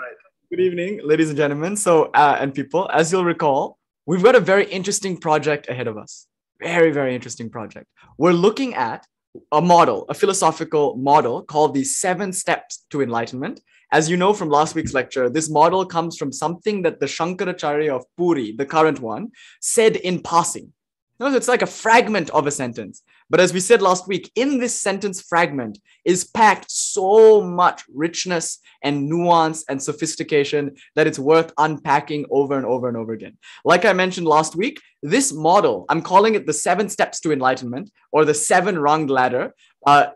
Right. Good evening, ladies and gentlemen. So, uh, and people, as you'll recall, we've got a very interesting project ahead of us. Very, very interesting project. We're looking at a model, a philosophical model called the seven steps to enlightenment. As you know from last week's lecture, this model comes from something that the Shankaracharya of Puri, the current one, said in passing. No, It's like a fragment of a sentence. But as we said last week, in this sentence fragment is packed so much richness and nuance and sophistication that it's worth unpacking over and over and over again. Like I mentioned last week, this model, I'm calling it the seven steps to enlightenment or the seven rung ladder. Uh,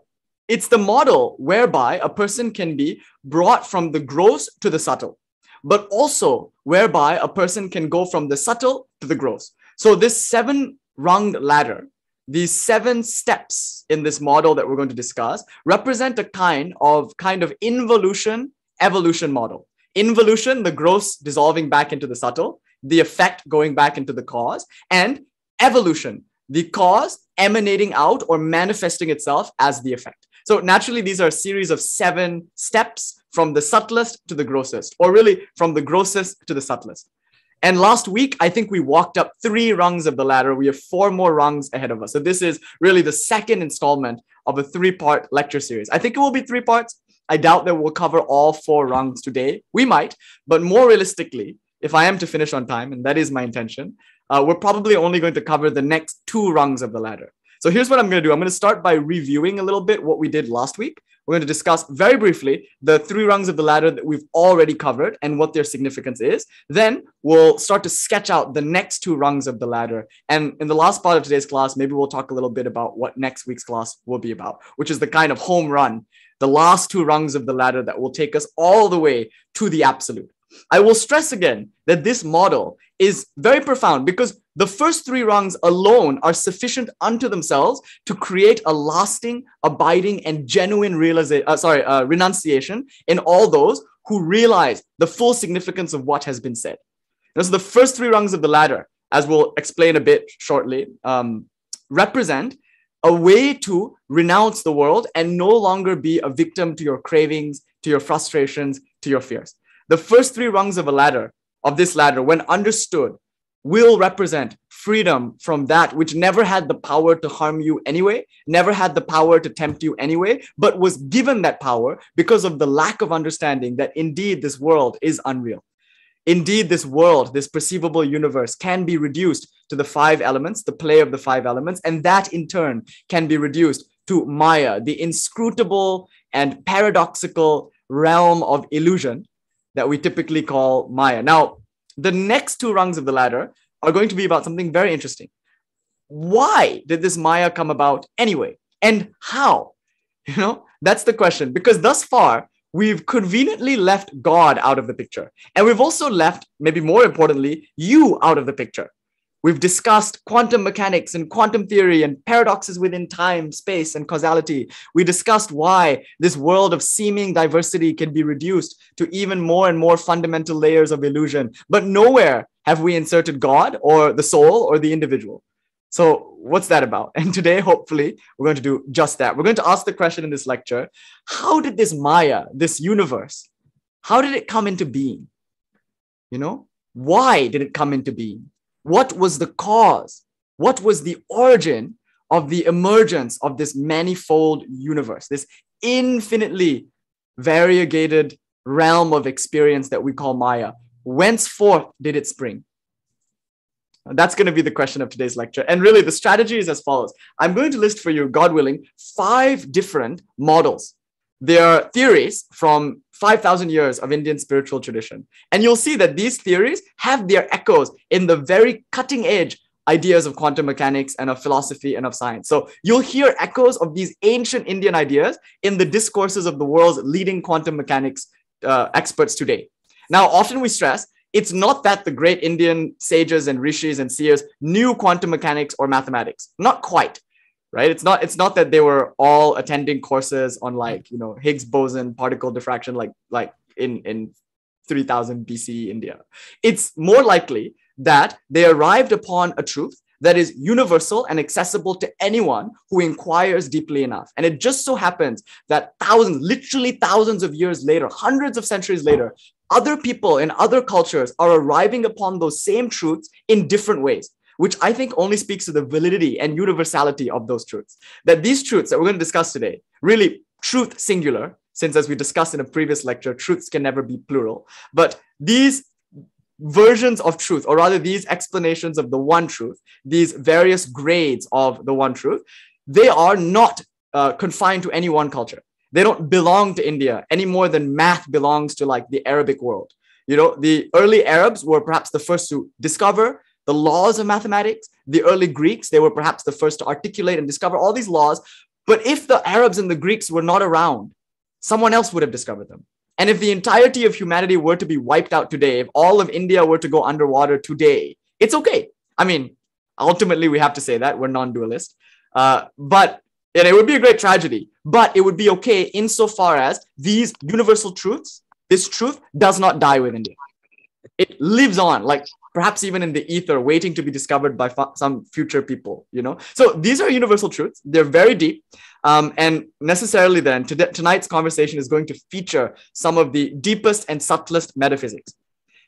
it's the model whereby a person can be brought from the gross to the subtle, but also whereby a person can go from the subtle to the gross. So this seven rung ladder these seven steps in this model that we're going to discuss represent a kind of kind of involution evolution model. Involution the gross dissolving back into the subtle the effect going back into the cause and evolution the cause emanating out or manifesting itself as the effect. So naturally these are a series of seven steps from the subtlest to the grossest or really from the grossest to the subtlest and last week, I think we walked up three rungs of the ladder. We have four more rungs ahead of us. So this is really the second installment of a three part lecture series. I think it will be three parts. I doubt that we'll cover all four rungs today. We might, but more realistically, if I am to finish on time, and that is my intention, uh, we're probably only going to cover the next two rungs of the ladder. So here's what I'm going to do. I'm going to start by reviewing a little bit what we did last week. We're going to discuss very briefly the three rungs of the ladder that we've already covered and what their significance is. Then we'll start to sketch out the next two rungs of the ladder. And in the last part of today's class, maybe we'll talk a little bit about what next week's class will be about, which is the kind of home run, the last two rungs of the ladder that will take us all the way to the absolute. I will stress again that this model is very profound because the first three rungs alone are sufficient unto themselves to create a lasting, abiding, and genuine realization, uh, sorry, uh, renunciation in all those who realize the full significance of what has been said. Now, so the first three rungs of the ladder, as we'll explain a bit shortly, um, represent a way to renounce the world and no longer be a victim to your cravings, to your frustrations, to your fears. The first three rungs of a ladder, of this ladder, when understood, will represent freedom from that which never had the power to harm you anyway, never had the power to tempt you anyway, but was given that power because of the lack of understanding that indeed this world is unreal. Indeed, this world, this perceivable universe, can be reduced to the five elements, the play of the five elements, and that in turn can be reduced to Maya, the inscrutable and paradoxical realm of illusion that we typically call Maya. Now, the next two rungs of the ladder are going to be about something very interesting. Why did this Maya come about anyway? And how? You know, that's the question. Because thus far, we've conveniently left God out of the picture. And we've also left, maybe more importantly, you out of the picture. We've discussed quantum mechanics and quantum theory and paradoxes within time, space, and causality. We discussed why this world of seeming diversity can be reduced to even more and more fundamental layers of illusion. But nowhere have we inserted God or the soul or the individual. So, what's that about? And today, hopefully, we're going to do just that. We're going to ask the question in this lecture How did this Maya, this universe, how did it come into being? You know, why did it come into being? What was the cause? What was the origin of the emergence of this manifold universe, this infinitely variegated realm of experience that we call Maya? Whence forth did it spring? That's going to be the question of today's lecture. And really, the strategy is as follows I'm going to list for you, God willing, five different models. They are theories from 5,000 years of Indian spiritual tradition. And you'll see that these theories have their echoes in the very cutting edge ideas of quantum mechanics and of philosophy and of science. So you'll hear echoes of these ancient Indian ideas in the discourses of the world's leading quantum mechanics uh, experts today. Now, often we stress it's not that the great Indian sages and rishis and seers knew quantum mechanics or mathematics. Not quite right? It's not it's not that they were all attending courses on like you know higgs boson particle diffraction like like in in 3000 bc india. It's more likely that they arrived upon a truth that is universal and accessible to anyone who inquires deeply enough. And it just so happens that thousands, literally thousands of years later, hundreds of centuries later, other people in other cultures are arriving upon those same truths in different ways which I think only speaks to the validity and universality of those truths. That these truths that we're going to discuss today, really truth singular, since as we discussed in a previous lecture, truths can never be plural, but these versions of truth, or rather these explanations of the one truth, these various grades of the one truth, they are not uh, confined to any one culture. They don't belong to India any more than math belongs to like the Arabic world. You know, the early Arabs were perhaps the first to discover the laws of mathematics. The early Greeks, they were perhaps the first to articulate and discover all these laws. But if the Arabs and the Greeks were not around, someone else would have discovered them. And if the entirety of humanity were to be wiped out today, if all of India were to go underwater today, it's okay. I mean, ultimately, we have to say that we're non dualist. Uh, but and it would be a great tragedy, but it would be okay insofar as these universal truths, this truth does not die with India. It lives on. Like perhaps even in the ether waiting to be discovered by some future people you know? So these are universal truths. They're very deep. Um, and necessarily then tonight's conversation is going to feature some of the deepest and subtlest metaphysics.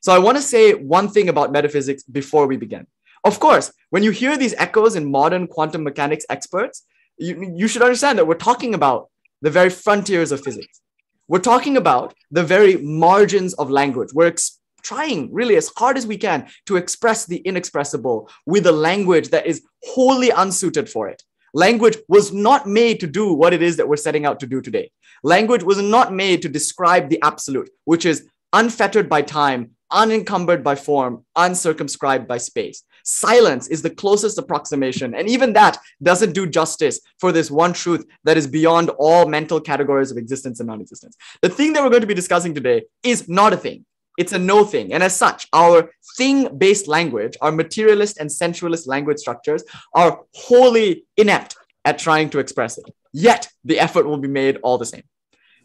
So i want to say one thing about metaphysics before we begin. Of course when you hear these echoes in modern quantum mechanics experts you, you should understand that we're talking about the very frontiers of physics. We're talking about the very margins of language. We're, trying really as hard as we can to express the inexpressible with a language that is wholly unsuited for it. Language was not made to do what it is that we're setting out to do today. Language was not made to describe the absolute, which is unfettered by time, unencumbered by form, uncircumscribed by space. Silence is the closest approximation, and even that doesn't do justice for this one truth that is beyond all mental categories of existence and non existence. The thing that we're going to be discussing today is not a thing. It's a no thing. And as such, our thing based language, our materialist and sensualist language structures are wholly inept at trying to express it. Yet the effort will be made all the same.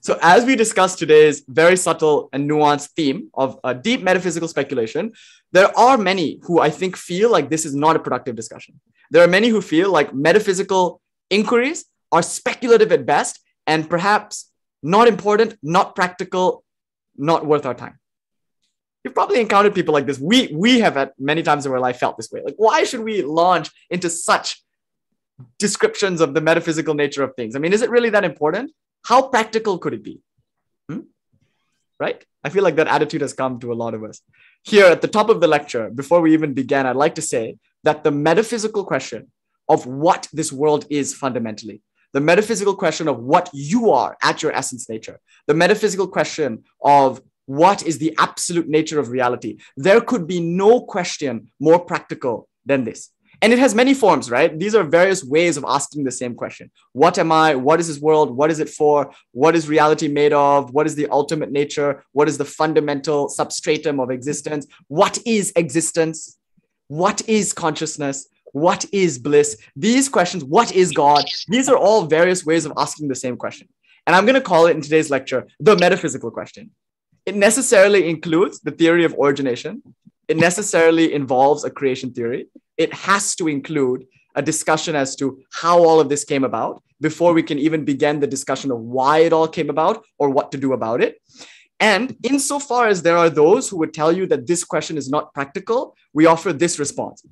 So, as we discuss today's very subtle and nuanced theme of a deep metaphysical speculation, there are many who I think feel like this is not a productive discussion. There are many who feel like metaphysical inquiries are speculative at best and perhaps not important, not practical, not worth our time you've probably encountered people like this. We we have at many times in our life felt this way. Like, why should we launch into such descriptions of the metaphysical nature of things? I mean, is it really that important? How practical could it be? Hmm? Right? I feel like that attitude has come to a lot of us. Here at the top of the lecture, before we even began, I'd like to say that the metaphysical question of what this world is fundamentally, the metaphysical question of what you are at your essence nature, the metaphysical question of what is the absolute nature of reality. There could be no question more practical than this. And it has many forms, right? These are various ways of asking the same question. What am I? What is this world? What is it for? What is reality made of? What is the ultimate nature? What is the fundamental substratum of existence? What is existence? What is consciousness? What is bliss? These questions, what is God? These are all various ways of asking the same question. And I'm going to call it in today's lecture the metaphysical question. It necessarily includes the theory of origination. It necessarily involves a creation theory. It has to include a discussion as to how all of this came about before we can even begin the discussion of why it all came about or what to do about it. And insofar as there are those who would tell you that this question is not practical, we offer this response.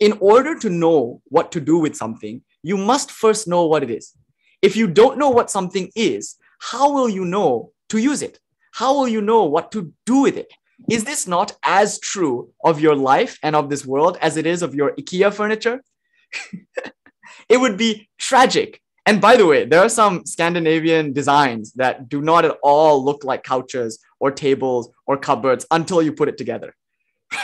In order to know what to do with something, you must first know what it is. If you don't know what something is, how will you know to use it? How will you know what to do with it? Is this not as true of your life and of this world as it is of your IKEA furniture? it would be tragic. And by the way, there are some Scandinavian designs that do not at all look like couches or tables or cupboards until you put it together.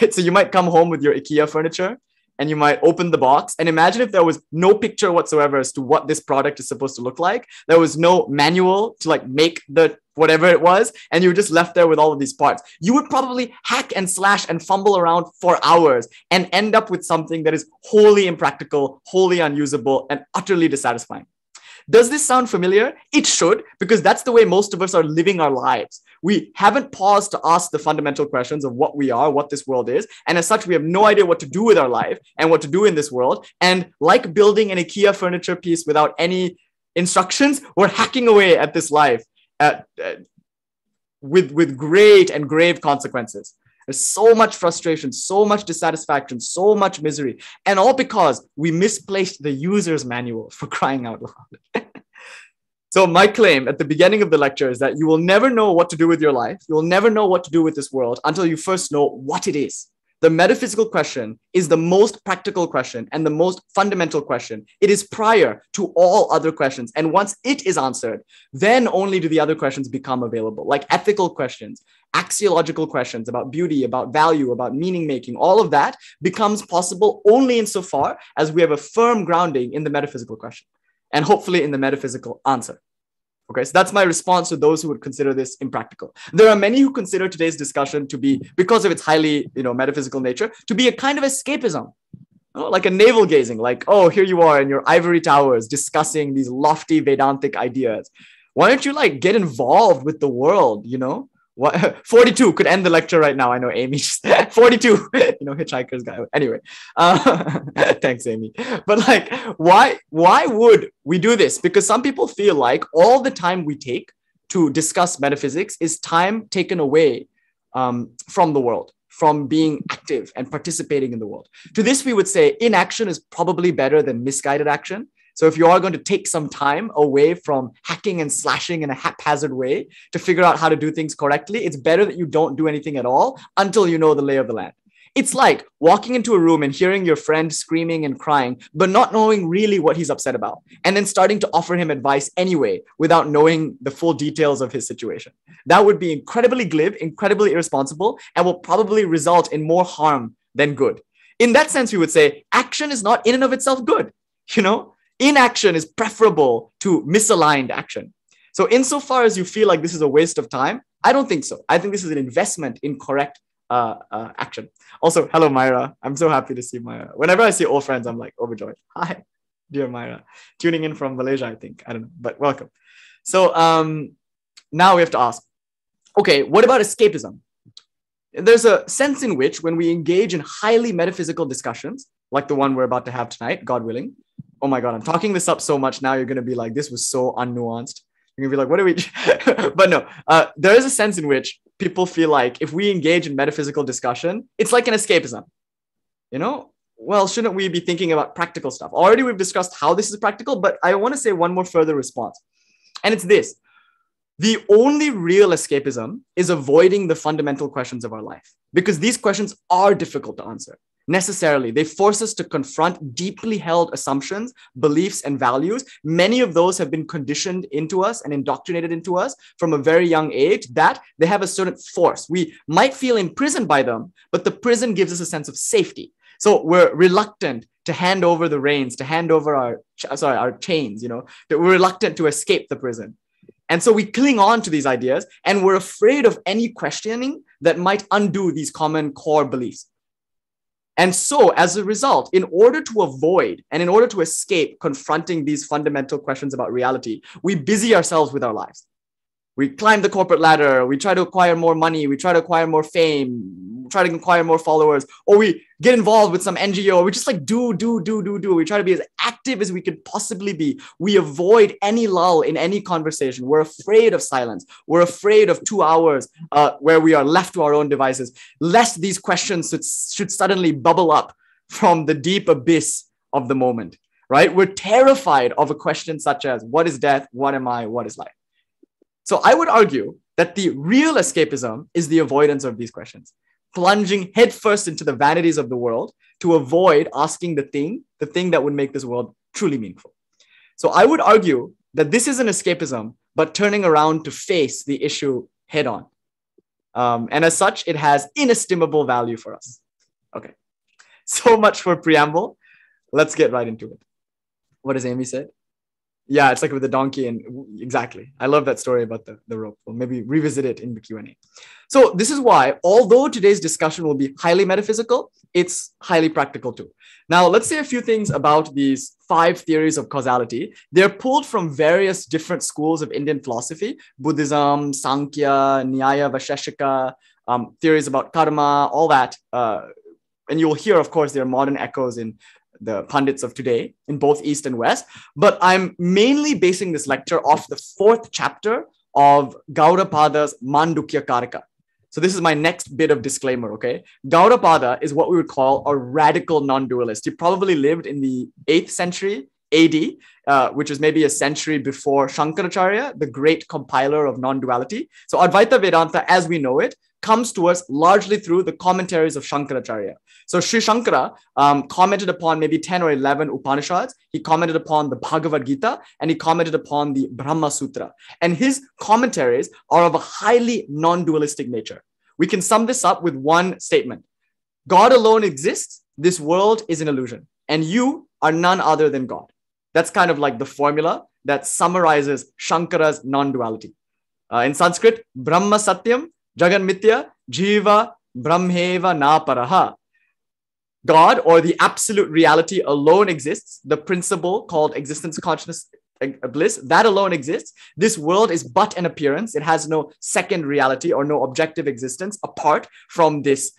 Right? So you might come home with your IKEA furniture and you might open the box and imagine if there was no picture whatsoever as to what this product is supposed to look like there was no manual to like make the whatever it was and you were just left there with all of these parts you would probably hack and slash and fumble around for hours and end up with something that is wholly impractical wholly unusable and utterly dissatisfying Does this sound familiar? It should, because that's the way most of us are living our lives. We haven't paused to ask the fundamental questions of what we are, what this world is. And as such, we have no idea what to do with our life and what to do in this world. And like building an IKEA furniture piece without any instructions, we're hacking away at this life at, uh, with, with great and grave consequences. There's so much frustration, so much dissatisfaction, so much misery, and all because we misplaced the user's manual for crying out loud. so, my claim at the beginning of the lecture is that you will never know what to do with your life. You will never know what to do with this world until you first know what it is. The metaphysical question is the most practical question and the most fundamental question. It is prior to all other questions. And once it is answered, then only do the other questions become available, like ethical questions, axiological questions about beauty, about value, about meaning making. All of that becomes possible only insofar as we have a firm grounding in the metaphysical question and hopefully in the metaphysical answer. Okay, so that's my response to those who would consider this impractical. There are many who consider today's discussion to be, because of its highly, you know, metaphysical nature, to be a kind of escapism, like a navel gazing, like, oh, here you are in your ivory towers discussing these lofty Vedantic ideas. Why don't you like get involved with the world, you know? What 42 could end the lecture right now. I know Amy. 42, you know, hitchhikers guy. Anyway, uh, thanks, Amy. But like, why why would we do this? Because some people feel like all the time we take to discuss metaphysics is time taken away um, from the world, from being active and participating in the world. To this, we would say inaction is probably better than misguided action. So if you are going to take some time away from hacking and slashing in a haphazard way to figure out how to do things correctly, it's better that you don't do anything at all until you know the lay of the land. It's like walking into a room and hearing your friend screaming and crying, but not knowing really what he's upset about, and then starting to offer him advice anyway without knowing the full details of his situation. That would be incredibly glib, incredibly irresponsible, and will probably result in more harm than good. In that sense, we would say action is not in and of itself good. You know, inaction is preferable to misaligned action. So, insofar as you feel like this is a waste of time, I don't think so. I think this is an investment in correct uh, uh, action. Also, hello, Myra. I'm so happy to see Myra. Whenever I see old friends, I'm like overjoyed. Hi, dear Myra. Tuning in from Malaysia, I think. I don't know, but welcome. So, um, now we have to ask okay, what about escapism? There's a sense in which, when we engage in highly metaphysical discussions, like the one we're about to have tonight, God willing, oh my god, I'm talking this up so much now. You're gonna be like, this was so unnuanced. You're gonna be like, what are we? but no, uh, there is a sense in which people feel like if we engage in metaphysical discussion, it's like an escapism. You know, well, shouldn't we be thinking about practical stuff? Already we've discussed how this is practical, but I want to say one more further response, and it's this. The only real escapism is avoiding the fundamental questions of our life because these questions are difficult to answer necessarily. They force us to confront deeply held assumptions, beliefs, and values. Many of those have been conditioned into us and indoctrinated into us from a very young age that they have a certain force. We might feel imprisoned by them, but the prison gives us a sense of safety. So we're reluctant to hand over the reins, to hand over our sorry our chains. You know, that we're reluctant to escape the prison. And so we cling on to these ideas and we're afraid of any questioning that might undo these common core beliefs. And so, as a result, in order to avoid and in order to escape confronting these fundamental questions about reality, we busy ourselves with our lives. We climb the corporate ladder, we try to acquire more money, we try to acquire more fame, try to acquire more followers, or we get involved with some NGO. We just like do, do, do, do, do. We try to be as active as we could possibly be. We avoid any lull in any conversation. We're afraid of silence. We're afraid of two hours uh, where we are left to our own devices, lest these questions should, should suddenly bubble up from the deep abyss of the moment, right? We're terrified of a question such as what is death? What am I? What is life? So I would argue that the real escapism is the avoidance of these questions plunging headfirst into the vanities of the world to avoid asking the thing, the thing that would make this world truly meaningful. So I would argue that this is an escapism, but turning around to face the issue head on. Um, and as such, it has inestimable value for us. Okay. So much for preamble. Let's get right into it. What does Amy say? Yeah, it's like with the donkey and exactly. I love that story about the, the rope. We'll maybe revisit it in the Q&A. So this is why, although today's discussion will be highly metaphysical, it's highly practical too. Now, let's say a few things about these five theories of causality. They're pulled from various different schools of Indian philosophy Buddhism, Sankhya, Nyaya, Vaisheshika, um, theories about karma, all that. Uh, and you'll hear, of course, there are modern echoes in the pundits of today in both East and West. But I'm mainly basing this lecture off the fourth chapter of Gaudapada's Mandukya Karika. So this is my next bit of disclaimer, okay? Gaudapada is what we would call a radical non-dualist. He probably lived in the 8th century AD, uh, which is maybe a century before Shankaracharya, the great compiler of non-duality. So Advaita Vedanta, as we know it, comes to us largely through the commentaries of Shankaracharya. So Sri Shankara um, commented upon maybe 10 or 11 Upanishads. He commented upon the Bhagavad Gita and he commented upon the Brahma Sutra. And his commentaries are of a highly non dualistic nature. We can sum this up with one statement God alone exists. This world is an illusion. And you are none other than God. That's kind of like the formula that summarizes Shankara's non duality. Uh, in Sanskrit, Brahma Satyam, Jagan Mithya, Jiva, Brahmeva Naparaha. God or the absolute reality alone exists. The principle called existence consciousness bliss that alone exists. This world is but an appearance. It has no second reality or no objective existence apart from this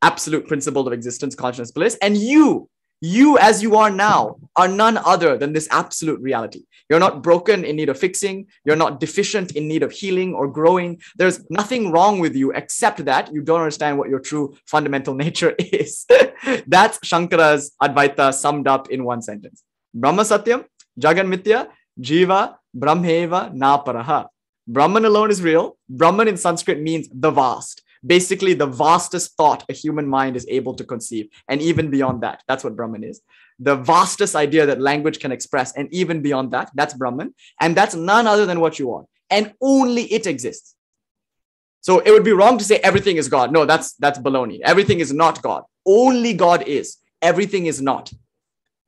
absolute principle of existence consciousness bliss. And you you, as you are now, are none other than this absolute reality. You're not broken in need of fixing. You're not deficient in need of healing or growing. There's nothing wrong with you except that you don't understand what your true fundamental nature is. That's Shankara's Advaita summed up in one sentence. Brahma Satyam, Jagan Mithya, Jiva, Brahmeva, Naparaha. Brahman alone is real. Brahman in Sanskrit means the vast basically the vastest thought a human mind is able to conceive. And even beyond that, that's what Brahman is. The vastest idea that language can express. And even beyond that, that's Brahman. And that's none other than what you are. And only it exists. So it would be wrong to say everything is God. No, that's that's baloney. Everything is not God. Only God is. Everything is not.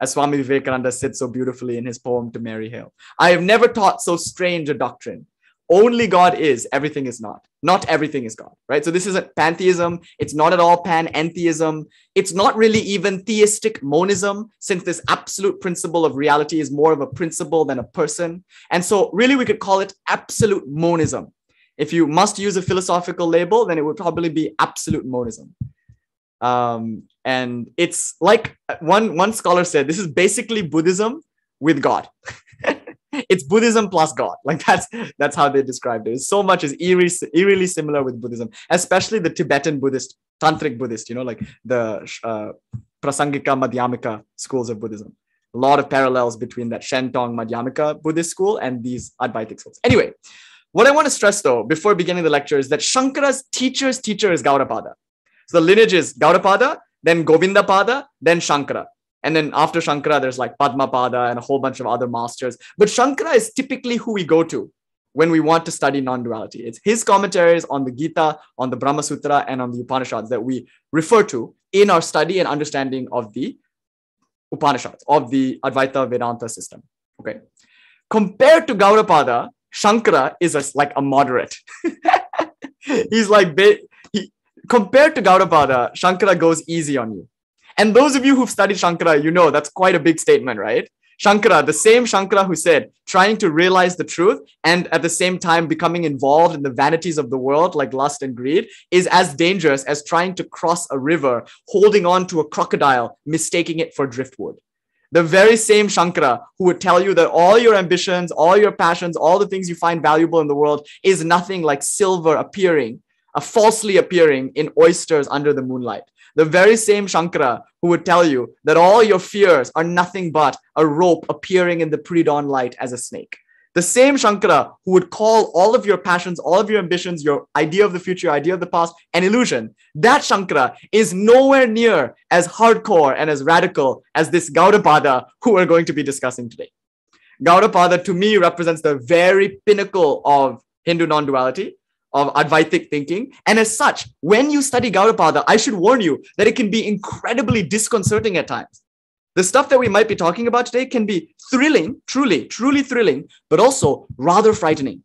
As Swami Vivekananda said so beautifully in his poem to Mary Hale. I have never taught so strange a doctrine only God is, everything is not. Not everything is God, right? So this is a pantheism. It's not at all panentheism. It's not really even theistic monism, since this absolute principle of reality is more of a principle than a person. And so, really, we could call it absolute monism. If you must use a philosophical label, then it would probably be absolute monism. Um, and it's like one one scholar said, this is basically Buddhism with God. it's Buddhism plus God. Like that's that's how they described it. So much is eerie, eerily similar with Buddhism, especially the Tibetan Buddhist, tantric Buddhist. You know, like the uh, Prasangika Madhyamika schools of Buddhism. A lot of parallels between that Shentong Madhyamika Buddhist school and these Advaitic schools. Anyway, what I want to stress though before beginning the lecture is that Shankara's teacher's teacher is Gaudapada. So the lineage is Gaudapada, then Govindapada, then Shankara. And then after Shankara, there's like Padmapada and a whole bunch of other masters. But Shankara is typically who we go to when we want to study non-duality. It's his commentaries on the Gita, on the Brahma Sutra, and on the Upanishads that we refer to in our study and understanding of the Upanishads, of the Advaita Vedanta system. Okay. Compared to Gaudapada, Shankara is a, like a moderate. He's like, he, compared to Gaudapada, Shankara goes easy on you. And those of you who've studied Shankara, you know that's quite a big statement, right? Shankara, the same Shankara who said trying to realize the truth and at the same time becoming involved in the vanities of the world like lust and greed is as dangerous as trying to cross a river holding on to a crocodile, mistaking it for driftwood. The very same Shankara who would tell you that all your ambitions, all your passions, all the things you find valuable in the world is nothing like silver appearing, a falsely appearing in oysters under the moonlight the very same Shankara who would tell you that all your fears are nothing but a rope appearing in the pre dawn light as a snake. The same Shankara who would call all of your passions, all of your ambitions, your idea of the future, idea of the past, an illusion. That Shankara is nowhere near as hardcore and as radical as this Gaudapada who we're going to be discussing today. Gaudapada to me represents the very pinnacle of Hindu non duality of Advaitic thinking. And as such, when you study Gaudapada, I should warn you that it can be incredibly disconcerting at times. The stuff that we might be talking about today can be thrilling, truly, truly thrilling, but also rather frightening.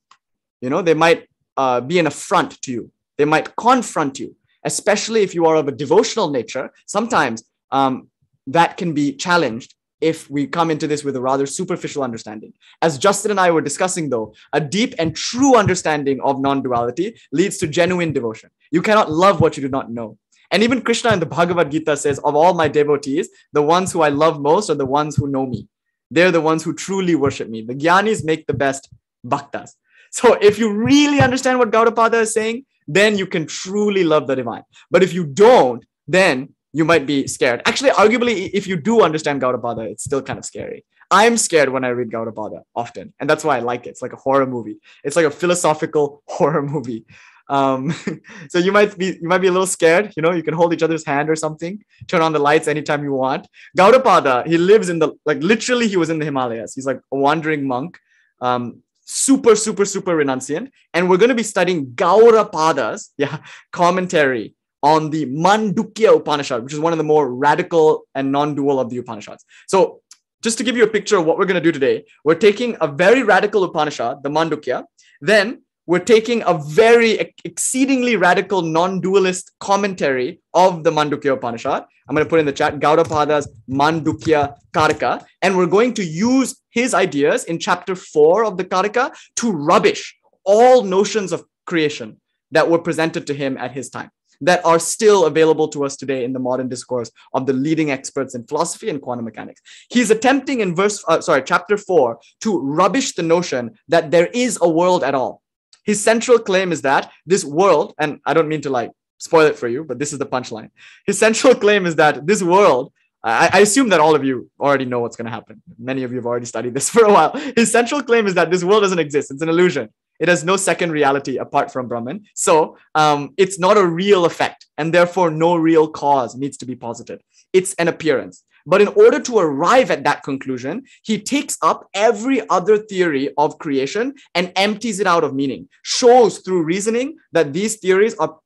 You know, they might uh, be an affront to you. They might confront you, especially if you are of a devotional nature. Sometimes um, that can be challenged if we come into this with a rather superficial understanding. As Justin and I were discussing, though, a deep and true understanding of non duality leads to genuine devotion. You cannot love what you do not know. And even Krishna in the Bhagavad Gita says, Of all my devotees, the ones who I love most are the ones who know me. They're the ones who truly worship me. The Gyanis make the best bhaktas. So if you really understand what Gaudapada is saying, then you can truly love the divine. But if you don't, then you might be scared. Actually, arguably, if you do understand Gaudapada, it's still kind of scary. I'm scared when I read Gaudapada often, and that's why I like it. It's like a horror movie. It's like a philosophical horror movie. Um, so you might be you might be a little scared. You know, you can hold each other's hand or something. Turn on the lights anytime you want. Gaudapada, he lives in the like literally he was in the Himalayas. He's like a wandering monk. Um, super super super renunciant and we're going to be studying Gaudapada's yeah commentary on the Mandukya Upanishad, which is one of the more radical and non-dual of the Upanishads. So just to give you a picture of what we're going to do today, we're taking a very radical Upanishad, the Mandukya, then we're taking a very exceedingly radical non-dualist commentary of the Mandukya Upanishad. I'm going to put in the chat Gaudapada's Mandukya Karika, and we're going to use his ideas in chapter four of the Karika to rubbish all notions of creation that were presented to him at his time that are still available to us today in the modern discourse of the leading experts in philosophy and quantum mechanics. He's attempting in verse, uh, sorry, chapter four to rubbish the notion that there is a world at all. His central claim is that this world, and I don't mean to like spoil it for you, but this is the punchline. His central claim is that this world I, assume that all of you already know what's going to happen. Many of you have already studied this for a while. His central claim is that this world doesn't exist. It's an illusion. It has no second reality apart from Brahman. So um, it's not a real effect, and therefore no real cause needs to be posited. It's an appearance. But in order to arrive at that conclusion, he takes up every other theory of creation and empties it out of meaning, shows through reasoning that these theories are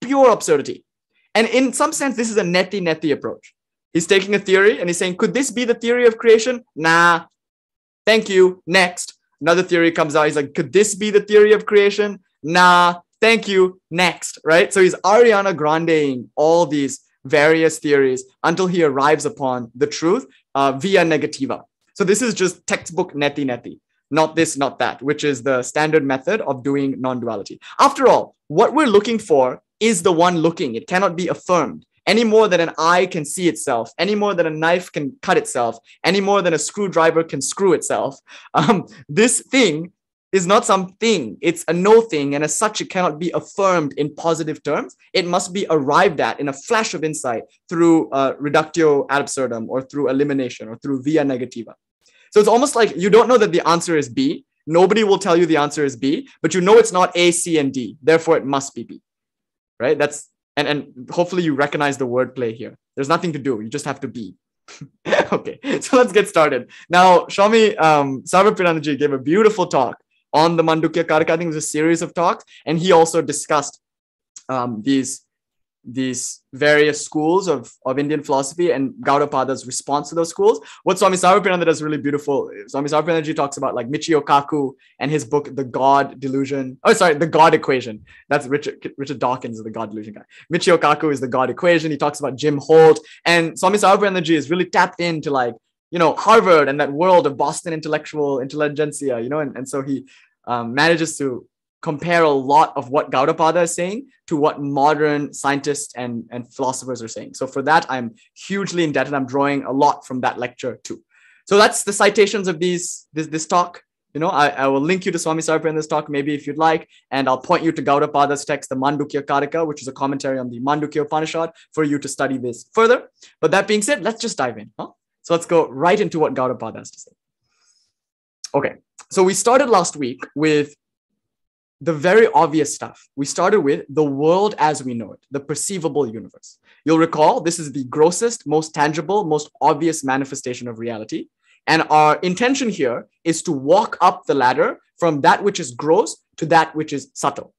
pure absurdity. And in some sense, this is a neti neti approach. He's taking a theory and he's saying, could this be the theory of creation? Nah. Thank you. Next. Another theory comes out. He's like, could this be the theory of creation? Nah, thank you. Next, right? So he's Ariana Grandeing all these various theories until he arrives upon the truth uh, via negativa. So this is just textbook neti neti, not this, not that, which is the standard method of doing non-duality. After all, what we're looking for is the one looking. It cannot be affirmed any more than an eye can see itself, any more than a knife can cut itself, any more than a screwdriver can screw itself. Um, this thing is not something, it's a no thing, and as such, it cannot be affirmed in positive terms. It must be arrived at in a flash of insight through uh, reductio ad absurdum or through elimination or through via negativa. So it's almost like you don't know that the answer is B. Nobody will tell you the answer is B, but you know it's not A, C, and D. Therefore, it must be B. Right? That's and and hopefully you recognize the wordplay here. There's nothing to do. You just have to be. okay, so let's get started. Now, Swami um, Sarvapriyanandaji gave a beautiful talk on the Mandukya Karika. I think it was a series of talks, and he also discussed um, these these various schools of, of Indian philosophy and Gaudapada's response to those schools. What Swami Sarvapriyananda does really beautiful. Swami Sarvapriyananda talks about like Michio Kaku and his book, The God Delusion. Oh, sorry, The God Equation. That's Richard, Richard Dawkins, the God Delusion guy. Michio Kaku is the God Equation. He talks about Jim Holt. And Swami Sarvapriyananda is really tapped into like, you know, Harvard and that world of Boston intellectual intelligentsia, you know, and, and so he um, manages to compare a lot of what Gaudapada is saying to what modern scientists and, and philosophers are saying. So for that, I'm hugely indebted. I'm drawing a lot from that lecture too. So that's the citations of these this, this talk. You know, I, I will link you to Swami this talk, maybe if you'd like, and I'll point you to Gaudapada's text, the Mandukya Karika, which is a commentary on the Mandukya Upanishad for you to study this further. But that being said, let's just dive in. Huh? So let's go right into what Gaudapada has to say. Okay, so we started last week with the very obvious stuff. We started with the world as we know it, the perceivable universe. You'll recall this is the grossest, most tangible, most obvious manifestation of reality. And our intention here is to walk up the ladder from that which is gross to that which is subtle.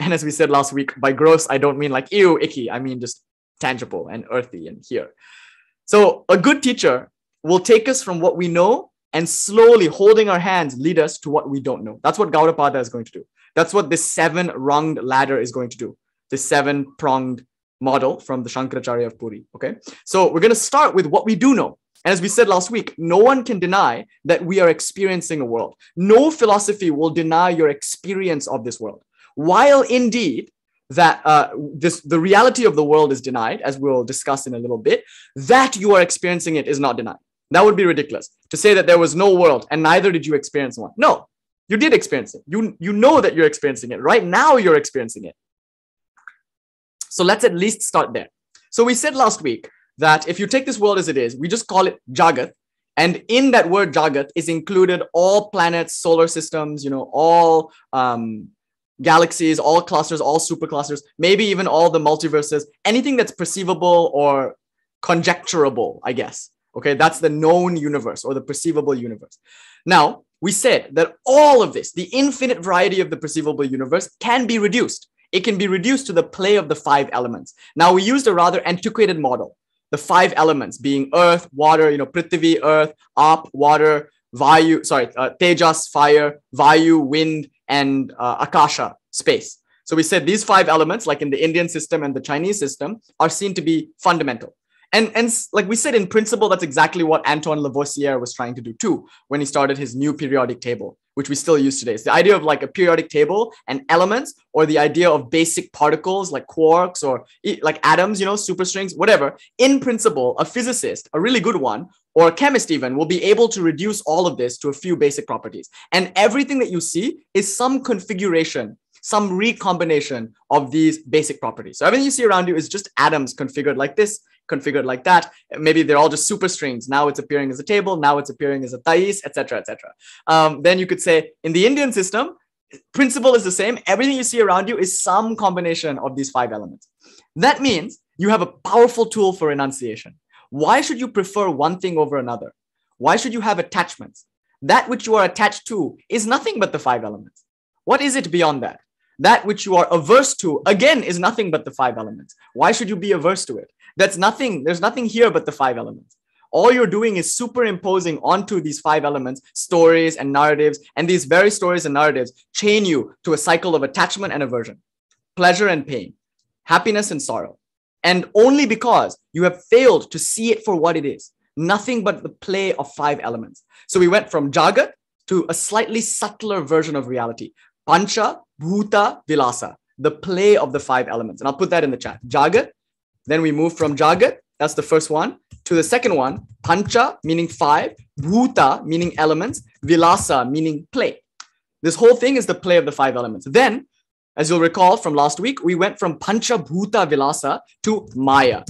And as we said last week, by gross, I don't mean like ew, icky. I mean just tangible and earthy and here. So a good teacher will take us from what we know and slowly holding our hands lead us to what we don't know. That's what Gaudapada is going to do. That's what this seven runged ladder is going to do. The seven pronged model from the Shankaracharya of Puri. Okay. So we're going to start with what we do know. And as we said last week, no one can deny that we are experiencing a world. No philosophy will deny your experience of this world. While indeed that uh, this the reality of the world is denied, as we'll discuss in a little bit, that you are experiencing it is not denied. That would be ridiculous to say that there was no world and neither did you experience one. No, you did experience it. You, you know that you're experiencing it. Right now, you're experiencing it. So let's at least start there. So we said last week that if you take this world as it is, we just call it Jagat. And in that word Jagat is included all planets, solar systems, you know, all um, galaxies, all clusters, all superclusters, maybe even all the multiverses, anything that's perceivable or conjecturable, I guess. Okay, that's the known universe or the perceivable universe. Now, we said that all of this, the infinite variety of the perceivable universe, can be reduced. It can be reduced to the play of the five elements. Now, we used a rather antiquated model, the five elements being earth, water, you know, Prithvi, earth, Ap, water, Vayu, sorry, uh, Tejas, fire, Vayu, wind, and uh, Akasha, space. So we said these five elements, like in the Indian system and the Chinese system, are seen to be fundamental. And, and like we said, in principle, that's exactly what Antoine Lavoisier was trying to do too when he started his new periodic table, which we still use today. It's the idea of like a periodic table and elements, or the idea of basic particles like quarks or like atoms, you know, superstrings, whatever. In principle, a physicist, a really good one, or a chemist even, will be able to reduce all of this to a few basic properties. And everything that you see is some configuration some recombination of these basic properties. So everything you see around you is just atoms configured like this configured like that. Maybe they're all just superstrings. Now it's appearing as a table. Now it's appearing as a thais, etc., etc. Um, then you could say in the Indian system, principle is the same. Everything you see around you is some combination of these five elements. That means you have a powerful tool for enunciation. Why should you prefer one thing over another? Why should you have attachments? That which you are attached to is nothing but the five elements. What is it beyond that? That which you are averse to, again, is nothing but the five elements. Why should you be averse to it? That's nothing, there's nothing here but the five elements. All you're doing is superimposing onto these five elements stories and narratives, and these very stories and narratives chain you to a cycle of attachment and aversion, pleasure and pain, happiness and sorrow. And only because you have failed to see it for what it is, nothing but the play of five elements. So we went from Jagat to a slightly subtler version of reality, Pancha, Bhuta, Vilasa, the play of the five elements. And I'll put that in the chat. Jagat, then we move from Jagat, that's the first one, to the second one, Pancha, meaning five, Bhuta, meaning elements, Vilasa, meaning play. This whole thing is the play of the five elements. Then, as you'll recall from last week, we went from Pancha Bhuta Vilasa to Maya.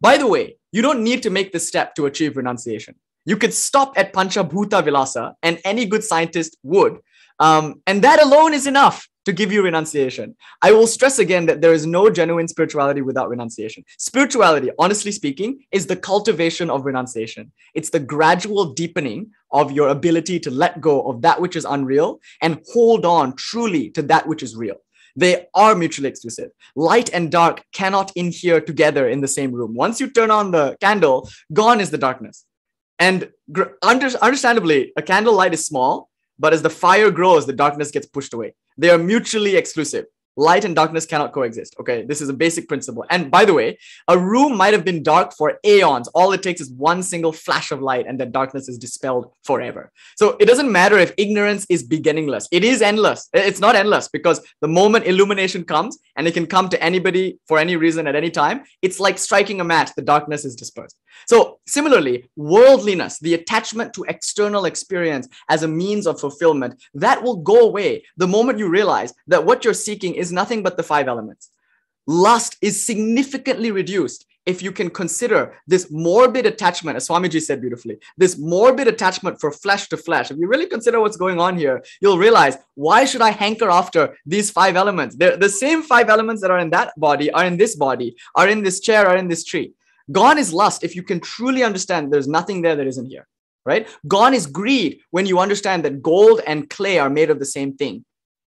By the way, you don't need to make this step to achieve renunciation. You could stop at Pancha Bhuta Vilasa, and any good scientist would. Um, and that alone is enough to give you renunciation. I will stress again that there is no genuine spirituality without renunciation. Spirituality, honestly speaking, is the cultivation of renunciation. It's the gradual deepening of your ability to let go of that which is unreal and hold on truly to that which is real. They are mutually exclusive. Light and dark cannot inhere together in the same room. Once you turn on the candle, gone is the darkness. And gr- under- understandably, a candle light is small, but as the fire grows, the darkness gets pushed away. They are mutually exclusive. Light and darkness cannot coexist. Okay, this is a basic principle. And by the way, a room might have been dark for aeons. All it takes is one single flash of light, and that darkness is dispelled forever. So it doesn't matter if ignorance is beginningless, it is endless. It's not endless because the moment illumination comes, and it can come to anybody for any reason at any time, it's like striking a match, the darkness is dispersed. So, similarly, worldliness, the attachment to external experience as a means of fulfillment, that will go away the moment you realize that what you're seeking is nothing but the five elements. Lust is significantly reduced if you can consider this morbid attachment, as Swamiji said beautifully, this morbid attachment for flesh to flesh. If you really consider what's going on here, you'll realize why should I hanker after these five elements? They're the same five elements that are in that body, are in this body, are in this chair, are in this tree. Gone is lust if you can truly understand there's nothing there that isn't here, right? Gone is greed when you understand that gold and clay are made of the same thing.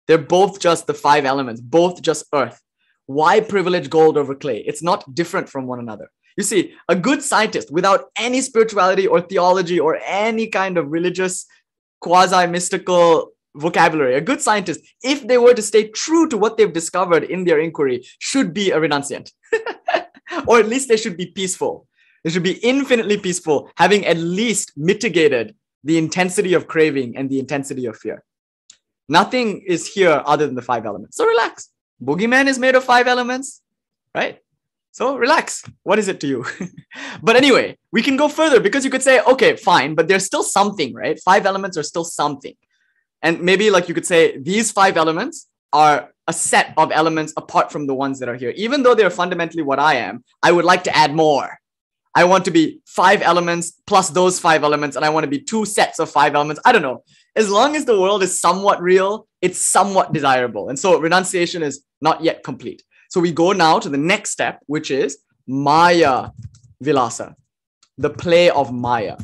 They're both just the five elements, both just earth. Why privilege gold over clay? It's not different from one another. You see, a good scientist without any spirituality or theology or any kind of religious, quasi mystical vocabulary, a good scientist, if they were to stay true to what they've discovered in their inquiry, should be a renunciant. or at least they should be peaceful. They should be infinitely peaceful, having at least mitigated the intensity of craving and the intensity of fear. Nothing is here other than the five elements. So relax. Boogeyman is made of five elements, right? So relax. What is it to you? but anyway, we can go further because you could say, okay, fine, but there's still something, right? Five elements are still something. And maybe like you could say these five elements are a set of elements apart from the ones that are here. Even though they're fundamentally what I am, I would like to add more. I want to be five elements plus those five elements, and I want to be two sets of five elements. I don't know. As long as the world is somewhat real, it's somewhat desirable. And so renunciation is not yet complete. So we go now to the next step, which is Maya Vilasa, the play of Maya.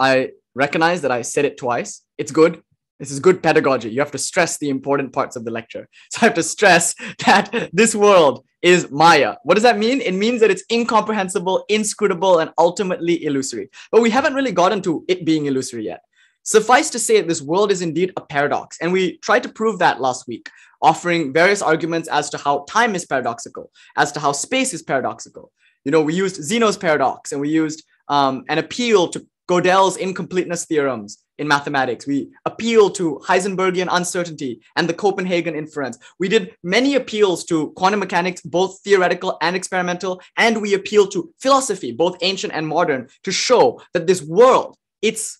I recognize that I said it twice. It's good. This is good pedagogy. You have to stress the important parts of the lecture. So I have to stress that this world is Maya. What does that mean? It means that it's incomprehensible, inscrutable, and ultimately illusory. But we haven't really gotten to it being illusory yet. Suffice to say, this world is indeed a paradox. And we tried to prove that last week, offering various arguments as to how time is paradoxical, as to how space is paradoxical. You know, we used Zeno's paradox and we used um, an appeal to Gödel's incompleteness theorems in mathematics. We appeal to Heisenbergian uncertainty and the Copenhagen inference. We did many appeals to quantum mechanics, both theoretical and experimental, and we appeal to philosophy, both ancient and modern, to show that this world, its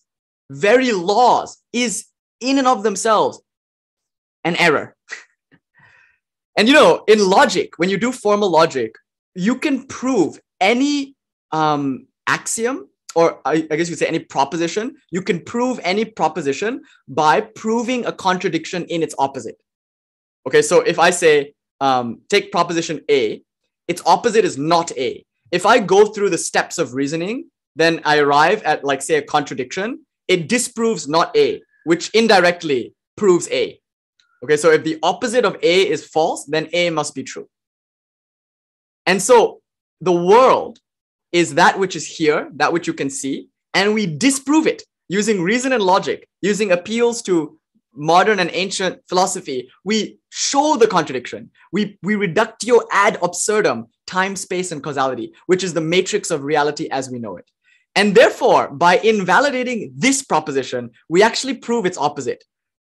very laws, is in and of themselves an error. and you know, in logic, when you do formal logic, you can prove any um, axiom or I, I guess you could say any proposition, you can prove any proposition by proving a contradiction in its opposite. Okay, so if I say, um, take proposition A, its opposite is not A. If I go through the steps of reasoning, then I arrive at, like, say, a contradiction, it disproves not A, which indirectly proves A. Okay, so if the opposite of A is false, then A must be true. And so the world is that which is here, that which you can see, and we disprove it using reason and logic, using appeals to modern and ancient philosophy. We show the contradiction. We, we reductio ad absurdum time, space, and causality, which is the matrix of reality as we know it. And therefore, by invalidating this proposition, we actually prove its opposite.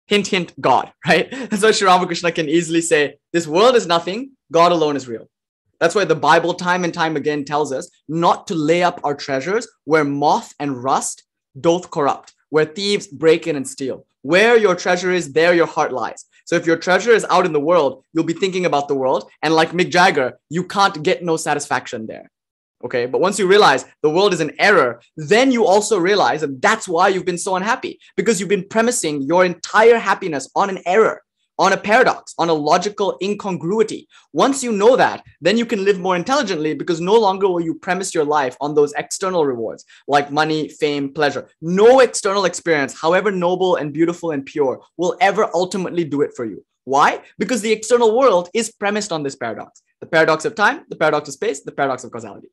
Hint, hint, God, right? So Sri Ramakrishna can easily say, this world is nothing, God alone is real. That's why the Bible, time and time again, tells us not to lay up our treasures where moth and rust doth corrupt, where thieves break in and steal. Where your treasure is, there your heart lies. So if your treasure is out in the world, you'll be thinking about the world. And like Mick Jagger, you can't get no satisfaction there. Okay. But once you realize the world is an error, then you also realize that that's why you've been so unhappy because you've been premising your entire happiness on an error on a paradox, on a logical incongruity. Once you know that, then you can live more intelligently because no longer will you premise your life on those external rewards like money, fame, pleasure. No external experience, however noble and beautiful and pure, will ever ultimately do it for you. Why? Because the external world is premised on this paradox the paradox of time, the paradox of space, the paradox of causality.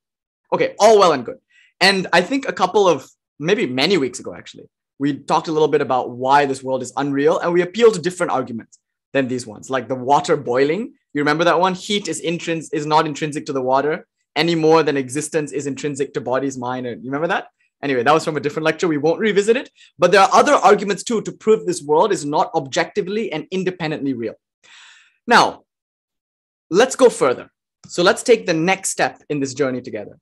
Okay, all well and good. And I think a couple of maybe many weeks ago, actually, we talked a little bit about why this world is unreal and we appealed to different arguments than these ones. Like the water boiling. You remember that one? Heat is intrins is not intrinsic to the water any more than existence is intrinsic to body's mind. And you remember that? Anyway, that was from a different lecture. We won't revisit it. But there are other arguments too to prove this world is not objectively and independently real. Now, let's go further. So let's take the next step in this journey together.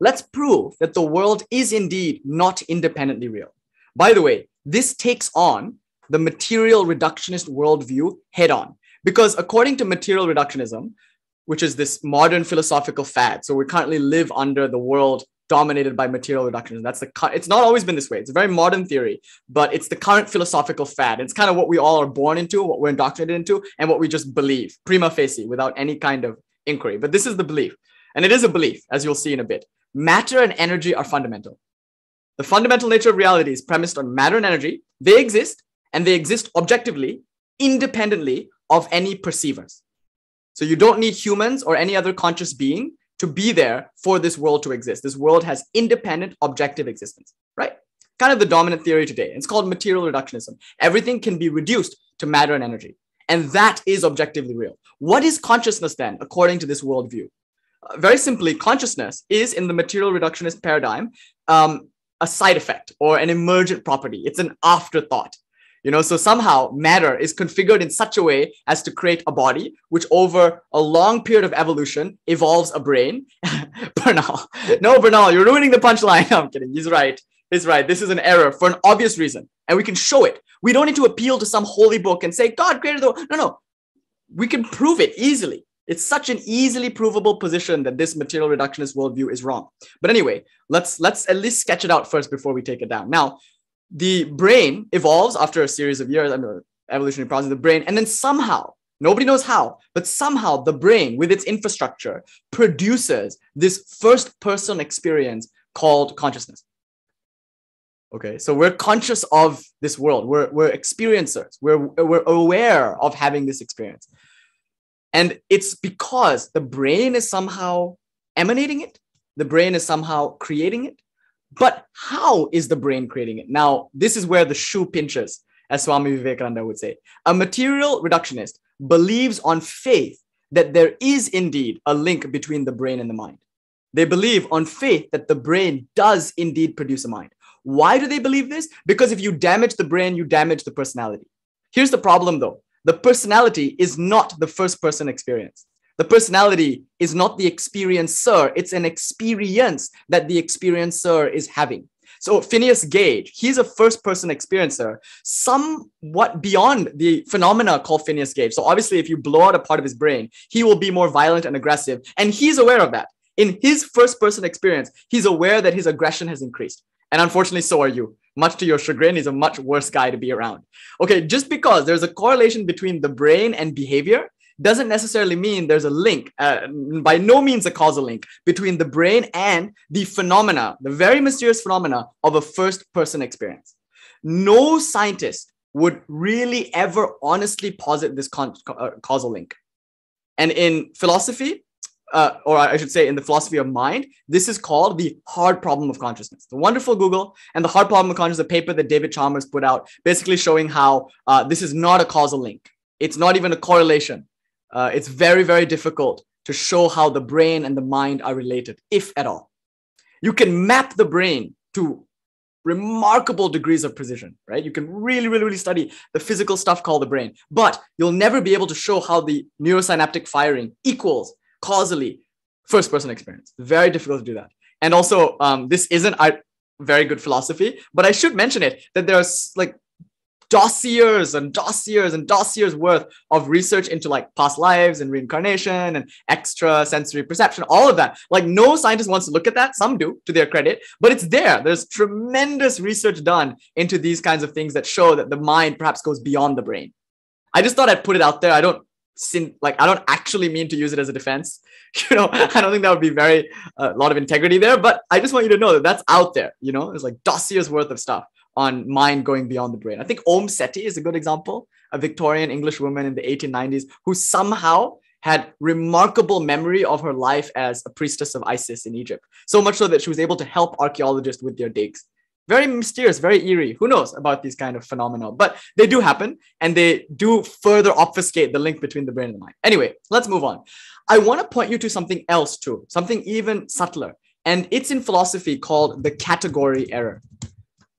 Let's prove that the world is indeed not independently real. By the way, this takes on the material reductionist worldview head on. Because according to material reductionism, which is this modern philosophical fad, so we currently live under the world dominated by material reductionism. That's the it's not always been this way. It's a very modern theory, but it's the current philosophical fad. It's kind of what we all are born into, what we're indoctrinated into, and what we just believe prima facie without any kind of inquiry. But this is the belief, and it is a belief, as you'll see in a bit. Matter and energy are fundamental. The fundamental nature of reality is premised on matter and energy. They exist, and they exist objectively, independently of any perceivers. So you don't need humans or any other conscious being to be there for this world to exist. This world has independent, objective existence, right? Kind of the dominant theory today. It's called material reductionism. Everything can be reduced to matter and energy. And that is objectively real. What is consciousness then, according to this worldview? Very simply, consciousness is in the material reductionist paradigm um, a side effect or an emergent property. It's an afterthought. You know, so somehow matter is configured in such a way as to create a body, which over a long period of evolution evolves a brain. Bernal, no, Bernal, you're ruining the punchline. I'm kidding. He's right. He's right. This is an error for an obvious reason, and we can show it. We don't need to appeal to some holy book and say God created the. No, no, we can prove it easily. It's such an easily provable position that this material reductionist worldview is wrong. But anyway, let's let's at least sketch it out first before we take it down. Now, the brain evolves after a series of years, I mean, evolutionary process of the brain, and then somehow, nobody knows how, but somehow the brain with its infrastructure produces this first person experience called consciousness. Okay, so we're conscious of this world. We're, we're experiencers. We're, we're aware of having this experience. And it's because the brain is somehow emanating it, the brain is somehow creating it. But how is the brain creating it? Now, this is where the shoe pinches, as Swami Vivekananda would say. A material reductionist believes on faith that there is indeed a link between the brain and the mind. They believe on faith that the brain does indeed produce a mind. Why do they believe this? Because if you damage the brain, you damage the personality. Here's the problem though the personality is not the first person experience. The personality is not the experiencer, it's an experience that the experiencer is having. So Phineas Gage, he's a first person experiencer, somewhat beyond the phenomena called Phineas Gage. So obviously, if you blow out a part of his brain, he will be more violent and aggressive. And he's aware of that. In his first person experience, he's aware that his aggression has increased. And unfortunately, so are you. Much to your chagrin, he's a much worse guy to be around. Okay, just because there's a correlation between the brain and behavior doesn't necessarily mean there's a link, uh, by no means a causal link between the brain and the phenomena, the very mysterious phenomena of a first person experience. No scientist would really ever honestly posit this con- uh, causal link. And in philosophy, uh, or I should say in the philosophy of mind, this is called the hard problem of consciousness. The wonderful Google and the hard problem of consciousness, a paper that David Chalmers put out, basically showing how uh, this is not a causal link. It's not even a correlation. Uh, it's very, very difficult to show how the brain and the mind are related, if at all. You can map the brain to remarkable degrees of precision, right? You can really, really, really study the physical stuff called the brain, but you'll never be able to show how the neurosynaptic firing equals causally first person experience. Very difficult to do that. And also, um, this isn't a very good philosophy, but I should mention it that there's like dossiers and dossiers and dossiers worth of research into like past lives and reincarnation and extra sensory perception, all of that. Like no scientist wants to look at that. Some do to their credit, but it's there. There's tremendous research done into these kinds of things that show that the mind perhaps goes beyond the brain. I just thought I'd put it out there. I don't sin like I don't actually mean to use it as a defense. You know, I don't think that would be very a uh, lot of integrity there. But I just want you to know that that's out there. You know, there's like dossiers worth of stuff on mind going beyond the brain. I think Omm Sety is a good example, a Victorian English woman in the 1890s who somehow had remarkable memory of her life as a priestess of Isis in Egypt. So much so that she was able to help archaeologists with their digs very mysterious, very eerie. Who knows about these kind of phenomena? But they do happen and they do further obfuscate the link between the brain and the mind. Anyway, let's move on. I want to point you to something else too, something even subtler. And it's in philosophy called the category error.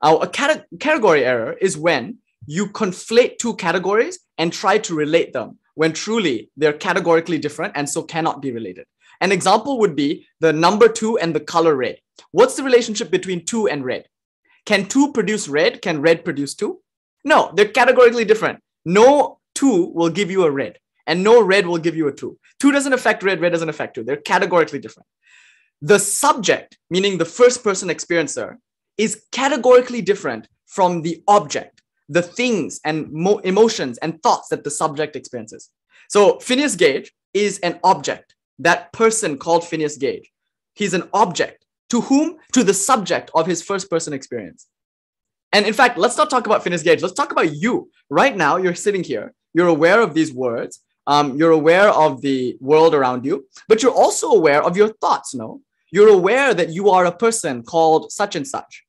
Now, a cate- category error is when you conflate two categories and try to relate them when truly they're categorically different and so cannot be related. An example would be the number two and the color red. What's the relationship between two and red? Can two produce red? Can red produce two? No, they're categorically different. No two will give you a red, and no red will give you a two. Two doesn't affect red, red doesn't affect two. They're categorically different. The subject, meaning the first person experiencer, is categorically different from the object, the things and mo- emotions and thoughts that the subject experiences. So Phineas Gage is an object, that person called Phineas Gage. He's an object. To whom? To the subject of his first person experience. And in fact, let's not talk about Phineas Gage. Let's talk about you. Right now, you're sitting here. You're aware of these words. Um, you're aware of the world around you, but you're also aware of your thoughts, no? You're aware that you are a person called such and such.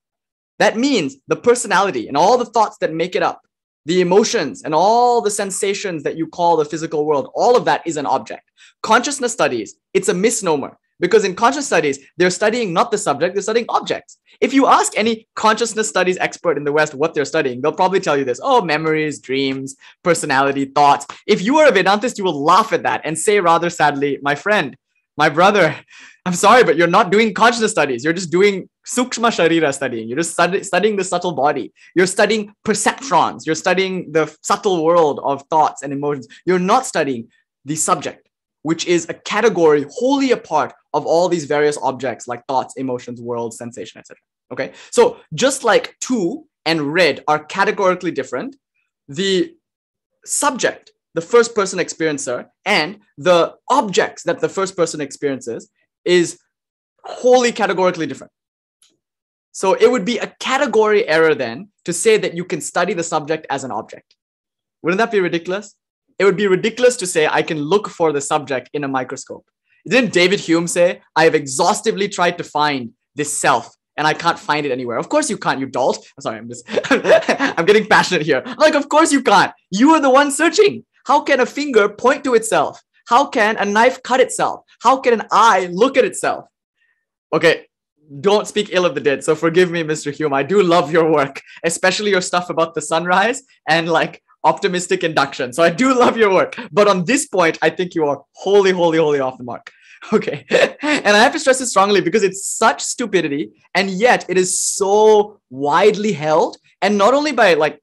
That means the personality and all the thoughts that make it up, the emotions and all the sensations that you call the physical world, all of that is an object. Consciousness studies, it's a misnomer because in conscious studies, they're studying not the subject, they're studying objects. If you ask any consciousness studies expert in the West what they're studying, they'll probably tell you this oh, memories, dreams, personality, thoughts. If you are a Vedantist, you will laugh at that and say rather sadly, my friend, my brother, I'm sorry, but you're not doing consciousness studies. You're just doing sukshma sharira studying. You're just study, studying the subtle body. You're studying perceptrons. You're studying the subtle world of thoughts and emotions. You're not studying the subject which is a category wholly apart of all these various objects like thoughts, emotions, world, sensation, etc. Okay, so just like two and red are categorically different, the subject, the first person experiencer, and the objects that the first person experiences is wholly categorically different. So it would be a category error then to say that you can study the subject as an object. Wouldn't that be ridiculous? it would be ridiculous to say I can look for the subject in a microscope. Didn't David Hume say, I have exhaustively tried to find this self and I can't find it anywhere? Of course you can't, you dolt. I'm sorry, I'm just, I'm getting passionate here. Like, of course you can't. You are the one searching. How can a finger point to itself? How can a knife cut itself? How can an eye look at itself? Okay, don't speak ill of the dead. So forgive me, Mr. Hume. I do love your work, especially your stuff about the sunrise and like optimistic induction. So I do love your work. But on this point, I think you are wholly, wholly, wholly off the mark. Okay. and I have to stress this strongly because it's such stupidity. And yet it is so widely held. And not only by like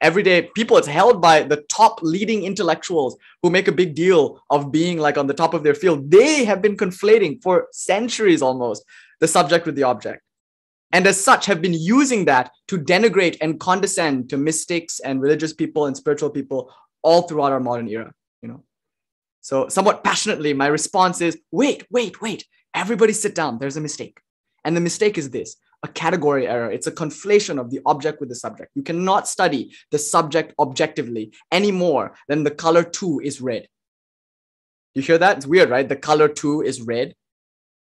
everyday people, it's held by the top leading intellectuals who make a big deal of being like on the top of their field. They have been conflating for centuries almost the subject with the object and as such have been using that to denigrate and condescend to mystics and religious people and spiritual people all throughout our modern era you know? So somewhat passionately my response is wait wait wait. Everybody sit down. There's a mistake. And the mistake is this a category error. It's a conflation of the object with the subject. You cannot study the subject objectively any more than the color 2 is red. You hear that? It's weird right? The color 2 is red.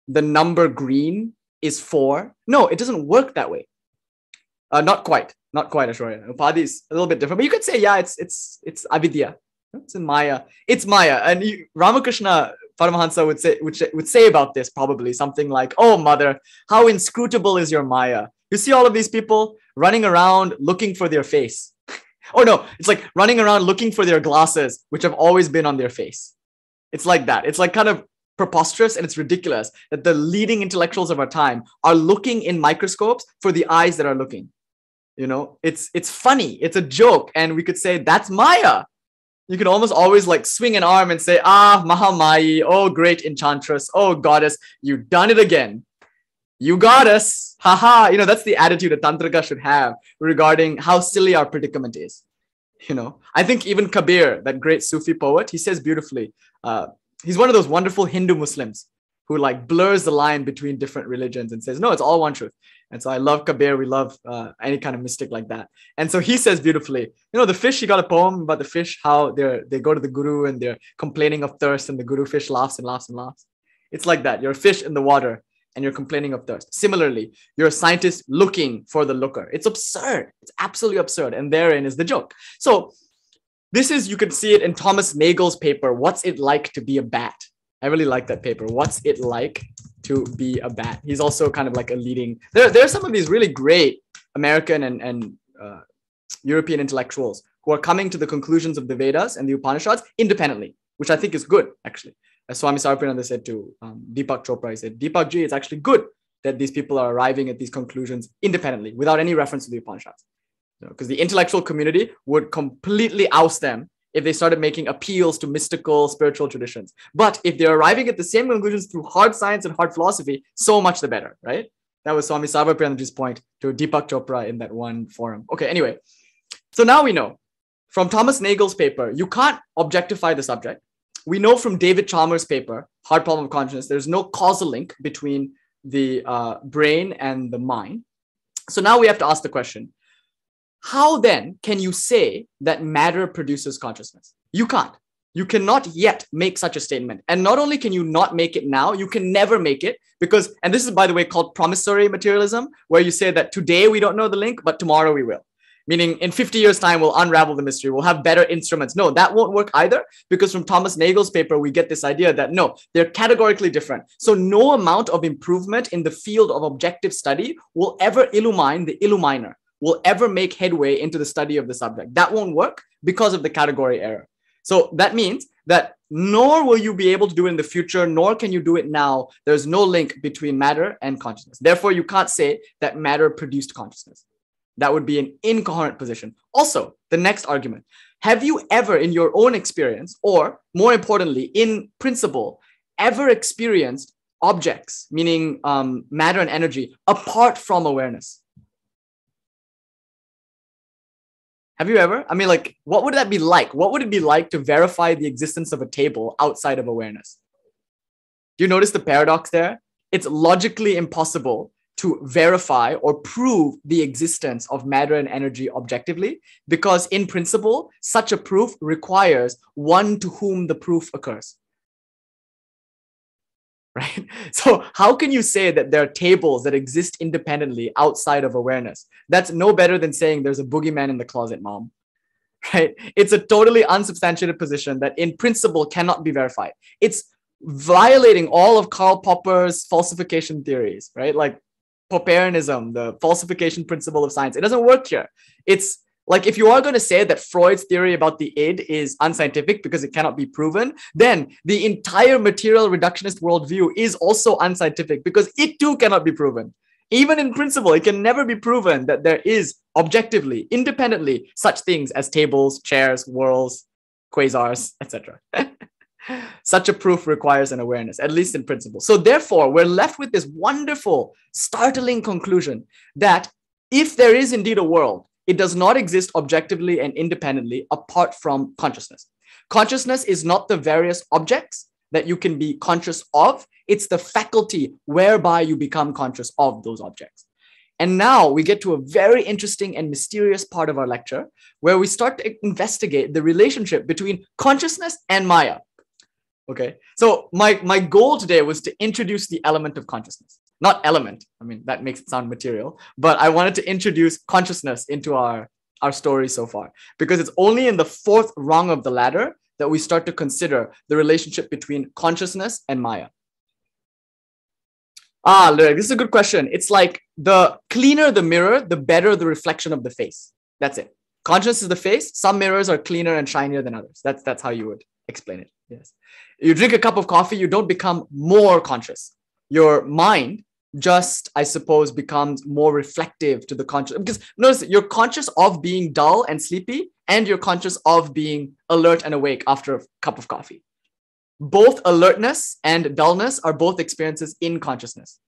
The number green is four. No, it doesn't work that way. Uh, not quite, not quite, Ashwarya. Upadhi is a little bit different, but you could say, yeah, it's it's it's avidya. It's in Maya. It's Maya. And you, Ramakrishna Paramahansa would say would, would say about this probably something like, "Oh mother, how inscrutable is your Maya? You see all of these people running around looking for their face. oh no, it's like running around looking for their glasses, which have always been on their face. It's like that. It's like kind of preposterous and it's ridiculous that the leading intellectuals of our time are looking in microscopes for the eyes that are looking. You know it's it's funny it's a joke and we could say that's maya. You can almost always like swing an arm and say ah mahamayi oh great enchantress oh goddess you done it again. You got us. Haha. You know that's the attitude a tantrika should have regarding how silly our predicament is. You know i think even kabir that great sufi poet he says beautifully uh, he's one of those wonderful Hindu Muslims who like blurs the line between different religions and says, no, it's all one truth. And so I love Kabir. We love uh, any kind of mystic like that. And so he says beautifully, you know, the fish, he got a poem about the fish, how they're, they go to the guru and they're complaining of thirst and the guru fish laughs and laughs and laughs. It's like that. You're a fish in the water and you're complaining of thirst. Similarly, you're a scientist looking for the looker. It's absurd. It's absolutely absurd. And therein is the joke. So this is, you can see it in Thomas Nagel's paper, What's It Like to Be a Bat? I really like that paper. What's it like to be a bat? He's also kind of like a leading, there, there are some of these really great American and, and uh, European intellectuals who are coming to the conclusions of the Vedas and the Upanishads independently, which I think is good, actually. As Swami Sarvapriyananda said to um, Deepak Chopra, he said, Deepak ji, it's actually good that these people are arriving at these conclusions independently without any reference to the Upanishads because the intellectual community would completely oust them if they started making appeals to mystical spiritual traditions. But if they're arriving at the same conclusions through hard science and hard philosophy, so much the better, right? That was Swami Sarvapriyanandaji's point to Deepak Chopra in that one forum. Okay, anyway, so now we know from Thomas Nagel's paper, you can't objectify the subject. We know from David Chalmers' paper, Hard Problem of Consciousness, there's no causal link between the uh, brain and the mind. So now we have to ask the question how then can you say that matter produces consciousness? You can't. You cannot yet make such a statement. And not only can you not make it now, you can never make it because, and this is, by the way, called promissory materialism, where you say that today we don't know the link, but tomorrow we will. Meaning in 50 years' time, we'll unravel the mystery. We'll have better instruments. No, that won't work either because from Thomas Nagel's paper, we get this idea that no, they're categorically different. So no amount of improvement in the field of objective study will ever illumine the illuminer, will ever make headway into the study of the subject. That won't work because of the category error. So that means that nor will you be able to do it in the future, nor can you do it now. There's no link between matter and consciousness. Therefore, you can't say that matter produced consciousness. That would be an incoherent position. Also, the next argument have you ever, in your own experience, or more importantly, in principle, ever experienced objects, meaning um, matter and energy, apart from awareness? Have you ever? I mean, like, what would that be like? What would it be like to verify the existence of a table outside of awareness? Do you notice the paradox there? It's logically impossible to verify or prove the existence of matter and energy objectively because, in principle, such a proof requires one to whom the proof occurs right? So how can you say that there are tables that exist independently outside of awareness? That's no better than saying there's a boogeyman in the closet, mom. Right? It's a totally unsubstantiated position that in principle cannot be verified. It's violating all of Karl Popper's falsification theories, right? Like Popperianism, the falsification principle of science. It doesn't work here. It's like, if you are going to say that Freud's theory about the id is unscientific because it cannot be proven, then the entire material reductionist worldview is also unscientific because it too cannot be proven. Even in principle, it can never be proven that there is objectively, independently, such things as tables, chairs, worlds, quasars, etc. Such a proof requires an awareness, at least in principle. So, therefore, we're left with this wonderful, startling conclusion that if there is indeed a world, it does not exist objectively and independently apart from consciousness. Consciousness is not the various objects that you can be conscious of, it's the faculty whereby you become conscious of those objects. And now we get to a very interesting and mysterious part of our lecture where we start to investigate the relationship between consciousness and Maya. Okay, so my, my goal today was to introduce the element of consciousness not element. I mean, that makes it sound material, but I wanted to introduce consciousness into our, our story so far because it's only in the fourth rung of the ladder that we start to consider the relationship between consciousness and Maya. Ah, Lyric, this is a good question. It's like the cleaner the mirror, the better the reflection of the face. That's it. Consciousness is the face. Some mirrors are cleaner and shinier than others. That's that's how you would explain it. Yes. You drink a cup of coffee, you don't become more conscious. Your mind just i suppose becomes more reflective to the conscious because notice you're conscious of being dull and sleepy and you're conscious of being alert and awake after a cup of coffee. Both alertness and dullness are both experiences in consciousness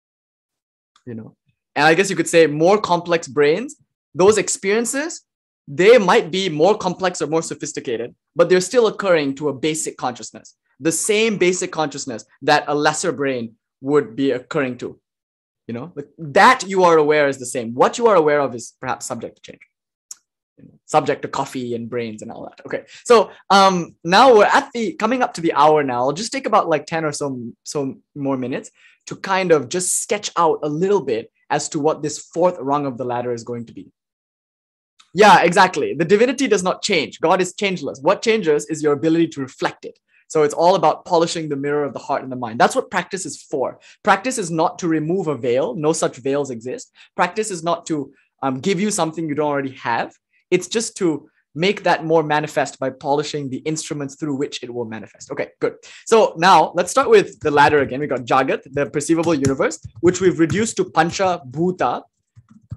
you know? And i guess you could say more complex brains those experiences they might be more complex or more sophisticated but they're still occurring to a basic consciousness the same basic consciousness that a lesser brain would be occurring to you know that you are aware is the same. What you are aware of is perhaps subject to change. Subject to coffee and brains and all that. Okay so um now we're at the coming up to the hour now i'll just take about like 10 or so so more minutes to kind of just sketch out a little bit as to what this fourth rung of the ladder is going to be. Yeah exactly. The divinity does not change. God is changeless. What changes is your ability to reflect it so it's all about polishing the mirror of the heart and the mind. That's what practice is for. Practice is not to remove a veil. No such veils exist. Practice is not to um, give you something you don't already have. It's just to make that more manifest by polishing the instruments through which it will manifest. Okay, good. So now let's start with the ladder again. We got Jagat, the perceivable universe, which we've reduced to Pancha Bhuta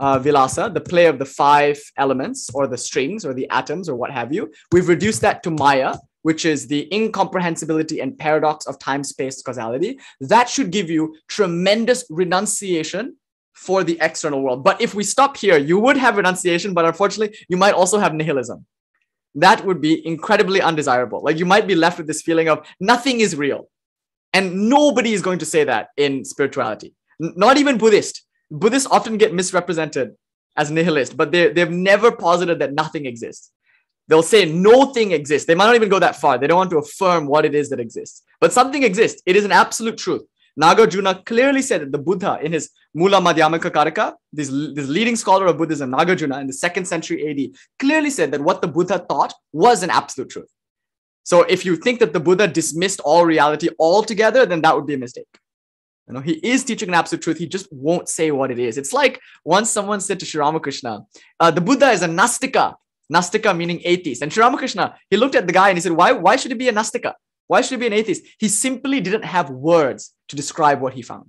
uh, Vilasa, the play of the five elements or the strings or the atoms or what have you. We've reduced that to Maya, which is the incomprehensibility and paradox of time space causality, that should give you tremendous renunciation for the external world. But if we stop here, you would have renunciation, but unfortunately, you might also have nihilism. That would be incredibly undesirable. Like you might be left with this feeling of nothing is real. And nobody is going to say that in spirituality, N- not even Buddhist. Buddhists often get misrepresented as nihilist, but they, they've never posited that nothing exists. They'll say no thing exists. They might not even go that far. They don't want to affirm what it is that exists. But something exists. It is an absolute truth. Nagarjuna clearly said that the Buddha in his Mula Madhyamaka Karika, this, this leading scholar of Buddhism, Nagarjuna in the second century AD, clearly said that what the Buddha thought was an absolute truth. So if you think that the Buddha dismissed all reality altogether, then that would be a mistake. You know, he is teaching an absolute truth. He just won't say what it is. It's like once someone said to Sri Ramakrishna, uh, the Buddha is a Nastika. Nastika meaning atheist. And Sri Ramakrishna, he looked at the guy and he said, why, why should he be a Nastika? Why should he be an atheist? He simply didn't have words to describe what he found.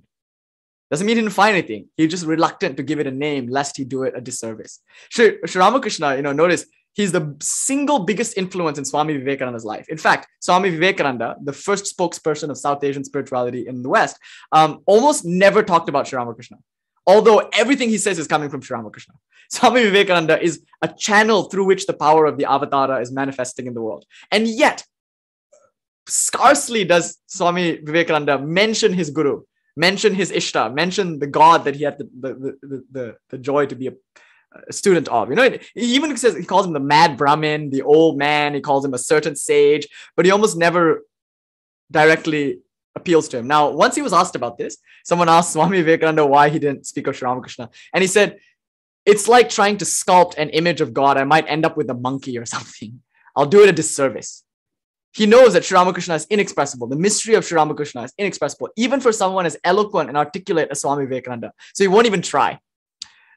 Doesn't mean he didn't find anything. He's just reluctant to give it a name lest he do it a disservice. Sri, Sri Ramakrishna, you know, notice he's the single biggest influence in Swami Vivekananda's life. In fact, Swami Vivekananda, the first spokesperson of South Asian spirituality in the West, um, almost never talked about Sri Ramakrishna. Although everything he says is coming from Sri Ramakrishna. Swami Vivekananda is a channel through which the power of the avatara is manifesting in the world. And yet, scarcely does Swami Vivekananda mention his guru, mention his Ishta, mention the God that he had the, the, the, the, the joy to be a, a, student of. You know, he even says he calls him the mad Brahmin, the old man, he calls him a certain sage, but he almost never directly appeals to him. Now, once he was asked about this, someone asked Swami Vivekananda why he didn't speak of Sri Ramakrishna. And he said, It's like trying to sculpt an image of God. I might end up with a monkey or something. I'll do it a disservice. He knows that Sri Ramakrishna is inexpressible. The mystery of Sri Ramakrishna is inexpressible, even for someone as eloquent and articulate as Swami Vivekananda. So he won't even try.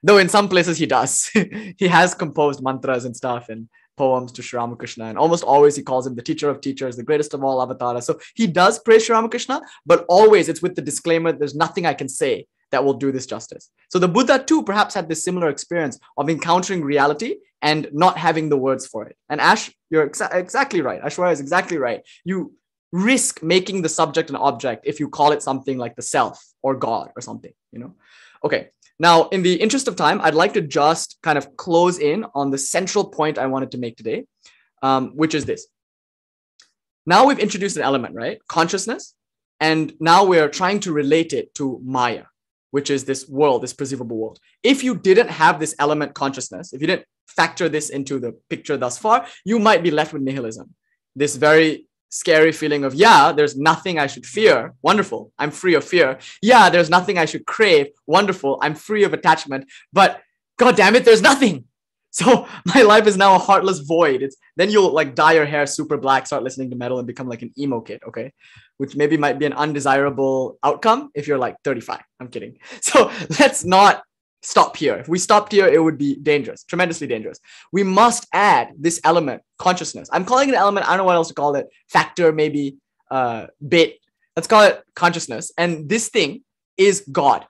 Though in some places he does. he has composed mantras and stuff and poems to Sri Ramakrishna. And almost always he calls him the teacher of teachers, the greatest of all avatars. So he does praise Sri Ramakrishna, but always it's with the disclaimer there's nothing I can say that will do this justice. So the Buddha too perhaps had this similar experience of encountering reality and not having the words for it. And Ash, you're exa- exactly right. Ashwarya is exactly right. You risk making the subject an object if you call it something like the self or God or something, you know? Okay. Now, in the interest of time, I'd like to just kind of close in on the central point I wanted to make today, um, which is this. Now we've introduced an element, right? Consciousness. And now we're trying to relate it to Maya which is this world, this perceivable world. If you didn't have this element consciousness, if you didn't factor this into the picture thus far, you might be left with nihilism. This very scary feeling of, yeah, there's nothing I should fear. Wonderful. I'm free of fear. Yeah, there's nothing I should crave. Wonderful. I'm free of attachment. But God damn it, there's nothing. So my life is now a heartless void. It's then you'll like dye your hair super black, start listening to metal, and become like an emo kid. Okay, which maybe might be an undesirable outcome if you're like 35. I'm kidding. So let's not stop here. If we stopped here, it would be dangerous, tremendously dangerous. We must add this element, consciousness. I'm calling it an element. I don't know what else to call it. Factor, maybe, uh, bit. Let's call it consciousness. And this thing is God.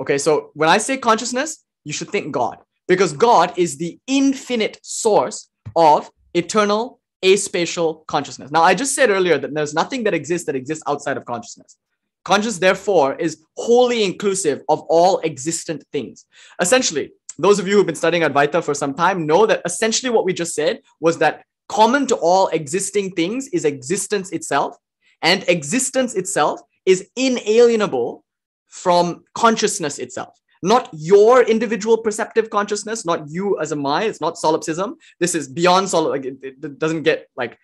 Okay, so when I say consciousness, you should think God because God is the infinite source of eternal aspatial consciousness. Now, I just said earlier that there's nothing that exists that exists outside of consciousness. Conscious, therefore, is wholly inclusive of all existent things. Essentially, those of you who've been studying Advaita for some time know that essentially what we just said was that common to all existing things is existence itself, and existence itself is inalienable from consciousness itself not your individual perceptive consciousness, not you as a mind. It's not solipsism. This is beyond solid. Like it, it doesn't get like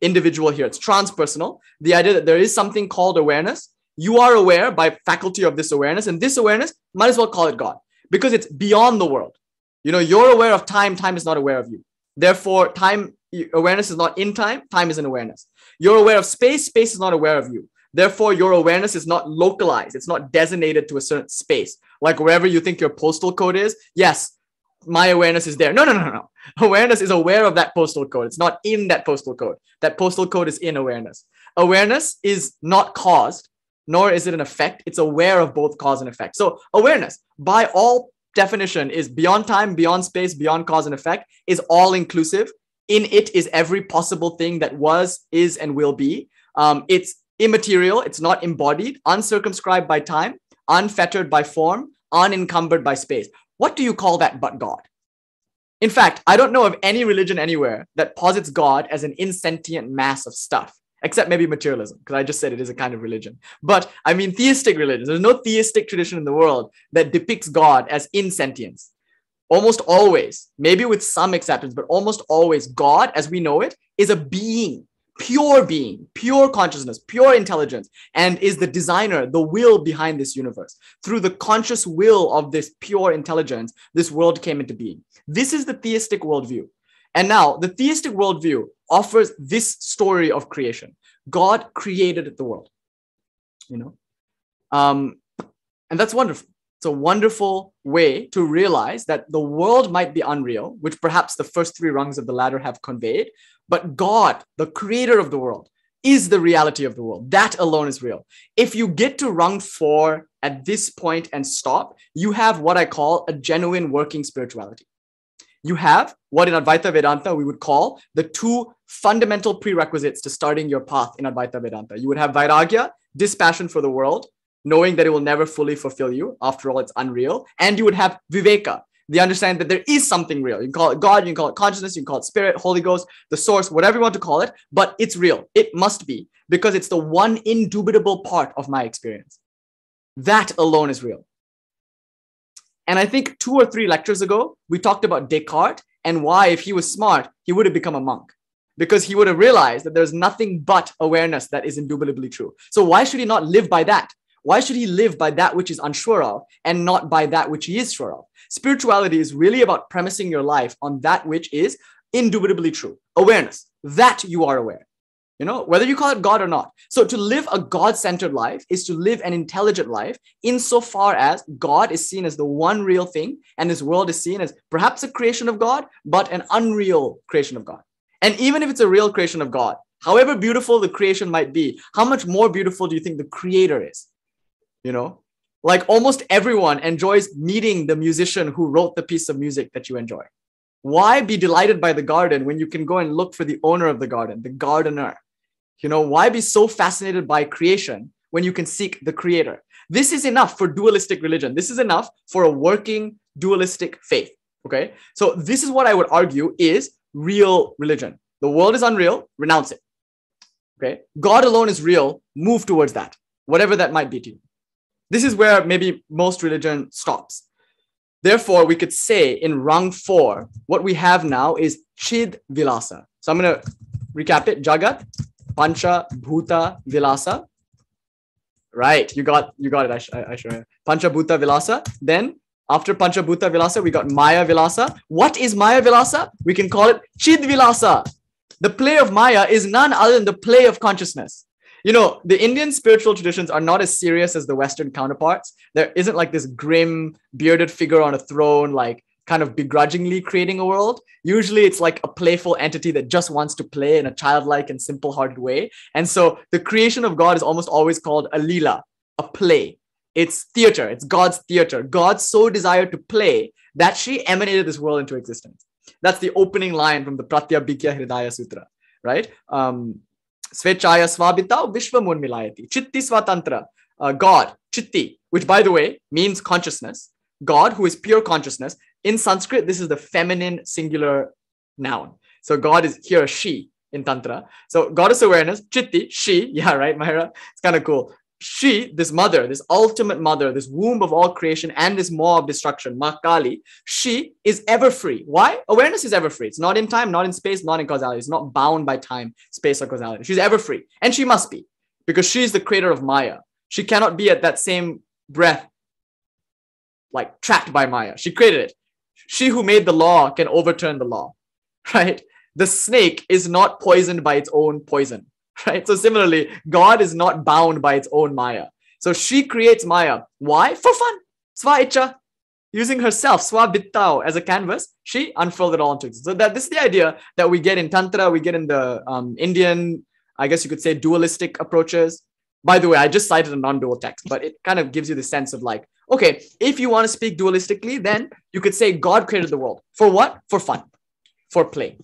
individual here. It's transpersonal. The idea that there is something called awareness. You are aware by faculty of this awareness, and this awareness might as well call it God because it's beyond the world. You know, you're aware of time. Time is not aware of you. Therefore, time awareness is not in time. Time is in awareness. You're aware of space. Space is not aware of you. Therefore, your awareness is not localized. It's not designated to a certain space. Like wherever you think your postal code is, yes, my awareness is there. No, no, no, no. Awareness is aware of that postal code. It's not in that postal code. That postal code is in awareness. Awareness is not caused, nor is it an effect. It's aware of both cause and effect. So, awareness, by all definition, is beyond time, beyond space, beyond cause and effect, is all inclusive. In it is every possible thing that was, is, and will be. Um, it's immaterial, it's not embodied, uncircumscribed by time, unfettered by form, unencumbered by space. What do you call that but God? In fact, I don't know of any religion anywhere that posits God as an insentient mass of stuff, except maybe materialism, because I just said it is a kind of religion. But I mean, theistic religions. There's no theistic tradition in the world that depicts God as insentience. almost always, maybe with some exceptions, but almost always, God, as we know it, is a being, pure being, pure consciousness, pure intelligence, and is the designer, the will behind this universe. Through the conscious will of this pure intelligence, this world came into being. This is the theistic worldview. And now, the theistic worldview offers this story of creation God created the world, you know? Um, and that's wonderful. A wonderful way to realize that the world might be unreal, which perhaps the first three rungs of the ladder have conveyed, but God, the creator of the world, is the reality of the world. That alone is real. If you get to rung four at this point and stop, you have what I call a genuine working spirituality. You have what in Advaita Vedanta we would call the two fundamental prerequisites to starting your path in Advaita Vedanta. You would have Vairagya, dispassion for the world, knowing that it will never fully fulfill you. After all, it's unreal. And you would have viveka, the understanding that there is something real. You call it God, you can call it consciousness, you can call it spirit, Holy Ghost, the source, whatever you want to call it, but it's real. It must be because it's the one indubitable part of my experience. That alone is real. And I think two or three lectures ago, we talked about Descartes and why, if he was smart, he would have become a monk because he would have realized that there's nothing but awareness that is indubitably true. So, why should he not live by that? Why should he live by that which is unsure of and not by that which he is sure of? Spirituality is really about premising your life on that which is indubitably true. Awareness, that you are aware. You know, whether you call it God or not. So to live a God centered life is to live an intelligent life insofar as God is seen as the one real thing and this world is seen as perhaps a creation of God, but an unreal creation of God. And even if it's a real creation of God, however beautiful the creation might be, how much more beautiful do you think the creator is? You know? Like almost everyone enjoys meeting the musician who wrote the piece of music that you enjoy. Why be delighted by the garden when you can go and look for the owner of the garden the gardener? You know why be so fascinated by creation when you can seek the creator? This is enough for dualistic religion. This is enough for a working dualistic faith okay? So this is what i would argue is real religion. The world is unreal renounce it okay? God alone is real move towards that whatever that might be to you this is where maybe most religion stops. Therefore, we could say in rung four, what we have now is Chid Vilasa. So I'm going to recap it. Jagat, Pancha, Bhuta, Vilasa. Right, you got you got it. I, I, I Pancha Bhuta Vilasa. Then after Pancha Bhuta Vilasa, we got Maya Vilasa. What is Maya Vilasa? We can call it Chid Vilasa. The play of Maya is none other than the play of consciousness you know, the Indian spiritual traditions are not as serious as the Western counterparts. There isn't like this grim, bearded figure on a throne, like kind of begrudgingly creating a world. Usually it's like a playful entity that just wants to play in a childlike and simple hearted way. And so the creation of God is almost always called a lila, a play. It's theater, it's God's theater. God so desired to play that she emanated this world into existence. That's the opening line from the Pratyabhijna Hridaya Sutra, right? Um, Svecchaya Svabhittau Vishvam Unmilayati. Chitti Svatantra. Uh, God, Chitti, which by the way means consciousness. God, who is pure consciousness. In Sanskrit, this is the feminine singular noun. So God is here, she in Tantra. So goddess awareness, Chitti, she. Yeah, right, Myra? It's kind of cool she, this mother, this ultimate mother, this womb of all creation and this maw of destruction, Makali, she is ever free. Why? Awareness is ever free. It's not in time, not in space, not in causality. It's not bound by time, space, or causality. She's ever free. And she must be because she's the creator of Maya. She cannot be at that same breath, like trapped by Maya. She created it. She who made the law can overturn the law, right? The snake is not poisoned by its own poison right? So similarly, God is not bound by its own Maya. So she creates Maya. Why? For fun. Sva icha. Using herself, swa bittao, as a canvas, she unfurled it all into existence. So that this is the idea that we get in Tantra, we get in the um, Indian, I guess you could say dualistic approaches. By the way, I just cited a non-dual text, but it kind of gives you the sense of like, okay, if you want to speak dualistically, then you could say God created the world. For what? For fun, for play.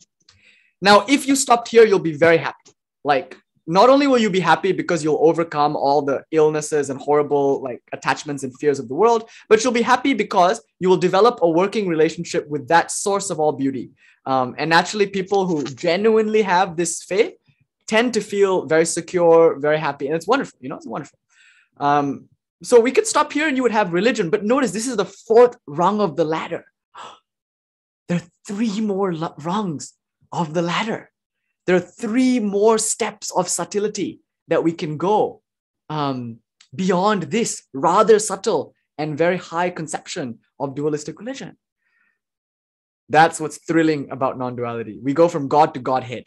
Now, if you stopped here, you'll be very happy. Like not only will you be happy because you'll overcome all the illnesses and horrible like attachments and fears of the world, but you'll be happy because you will develop a working relationship with that source of all beauty. Um, and naturally, people who genuinely have this faith tend to feel very secure, very happy, and it's wonderful. You know, it's wonderful. Um, so we could stop here, and you would have religion. But notice this is the fourth rung of the ladder. there are three more rungs of the ladder. There are three more steps of subtlety that we can go um, beyond this rather subtle and very high conception of dualistic religion. That's what's thrilling about non duality. We go from God to Godhead,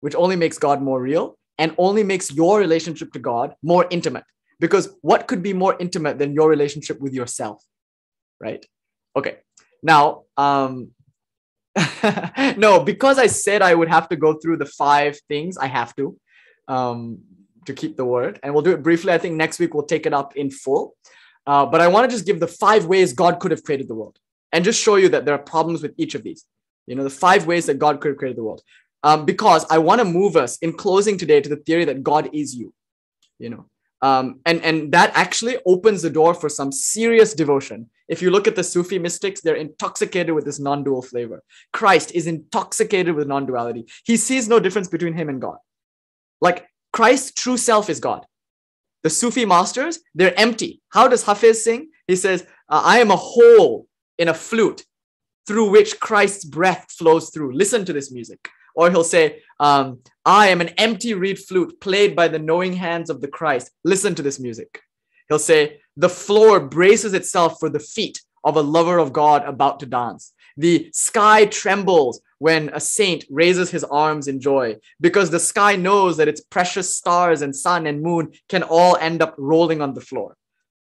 which only makes God more real and only makes your relationship to God more intimate. Because what could be more intimate than your relationship with yourself? Right? Okay. Now, um, no, because I said I would have to go through the five things, I have to um, to keep the word. And we'll do it briefly. I think next week we'll take it up in full. Uh, but I want to just give the five ways God could have created the world and just show you that there are problems with each of these. You know, the five ways that God could have created the world. Um, because I want to move us in closing today to the theory that God is you. You know, um, and and that actually opens the door for some serious devotion if you look at the Sufi mystics, they're intoxicated with this non dual flavor. Christ is intoxicated with non duality. He sees no difference between him and God. Like Christ's true self is God. The Sufi masters, they're empty. How does Hafiz sing? He says, uh, I am a hole in a flute through which Christ's breath flows through. Listen to this music. Or he'll say, um, I am an empty reed flute played by the knowing hands of the Christ. Listen to this music. He'll say, The floor braces itself for the feet of a lover of God about to dance. The sky trembles when a saint raises his arms in joy because the sky knows that its precious stars and sun and moon can all end up rolling on the floor.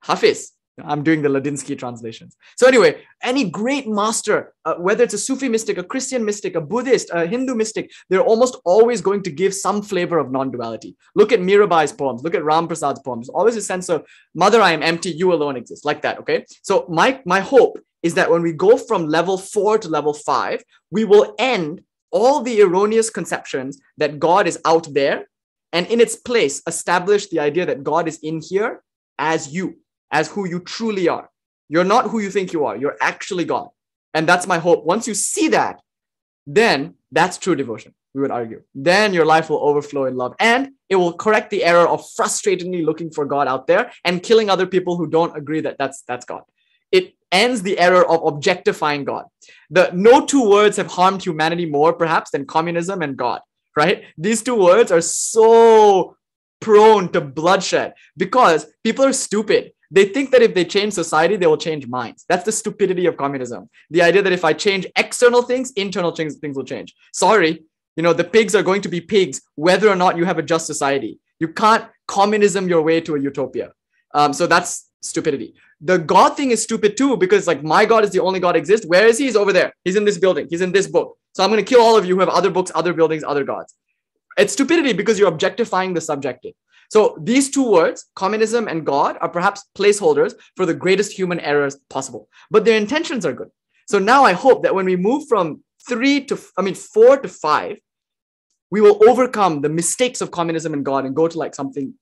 Hafiz, I'm doing the Ladinsky translations. So, anyway, any great master, uh, whether it's a Sufi mystic, a Christian mystic, a Buddhist, a Hindu mystic, they're almost always going to give some flavor of non duality. Look at Mirabai's poems, look at Ram Prasad's poems. Always a sense of, Mother, I am empty, you alone exist, like that. Okay. So, my, my hope is that when we go from level four to level five, we will end all the erroneous conceptions that God is out there and in its place establish the idea that God is in here as you as who you truly are. You're not who you think you are. You're actually God. And that's my hope. Once you see that, then that's true devotion, we would argue. Then your life will overflow in love and it will correct the error of frustratingly looking for God out there and killing other people who don't agree that that's, that's God. It ends the error of objectifying God. The no two words have harmed humanity more, perhaps, than communism and God, right? These two words are so prone to bloodshed because people are stupid they think that if they change society, they will change minds. That's the stupidity of communism. The idea that if I change external things, internal things, things will change. Sorry, you know, the pigs are going to be pigs whether or not you have a just society. You can't communism your way to a utopia. Um, so that's stupidity. The God thing is stupid too because like my God is the only God exists. Where is he? He's over there. He's in this building. He's in this book. So I'm going to kill all of you who have other books, other buildings, other gods. It's stupidity because you're objectifying the subjective. So these two words, communism and God, are perhaps placeholders for the greatest human errors possible, but their intentions are good. So now I hope that when we move from three to, I mean, four to five, we will overcome the mistakes of communism and God and go to like something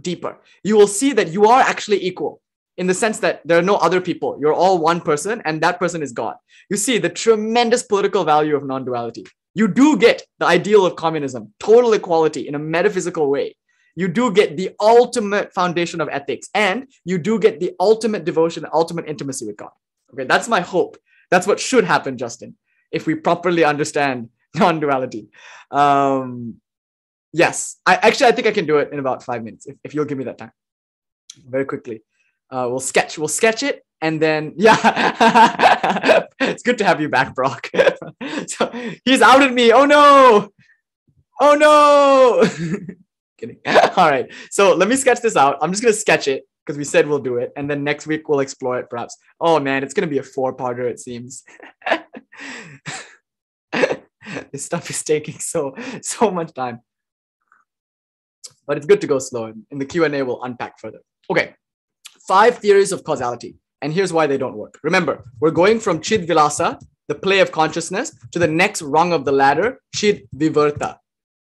deeper. You will see that you are actually equal in the sense that there are no other people. You're all one person, and that person is God. You see the tremendous political value of non duality. You do get the ideal of communism, total equality in a metaphysical way you do get the ultimate foundation of ethics and you do get the ultimate devotion, ultimate intimacy with God. Okay, that's my hope. That's what should happen, Justin, if we properly understand non duality. Um, yes, I actually I think I can do it in about five minutes if, if you'll give me that time. Very quickly. Uh, we'll sketch, we'll sketch it and then yeah it's good to have you back brock so he's outed me oh no oh no Kidding. All right. So let me sketch this out. I'm just going to sketch it because we said we'll do it. And then next week we'll explore it perhaps. Oh man, it's going to be a four parter, it seems. this stuff is taking so, so much time. But it's good to go slow. In the Q&A, we'll unpack further. Okay. Five theories of causality. And here's why they don't work. Remember, we're going from Chid Vilasa, the play of consciousness, to the next rung of the ladder, Chid Vivarta,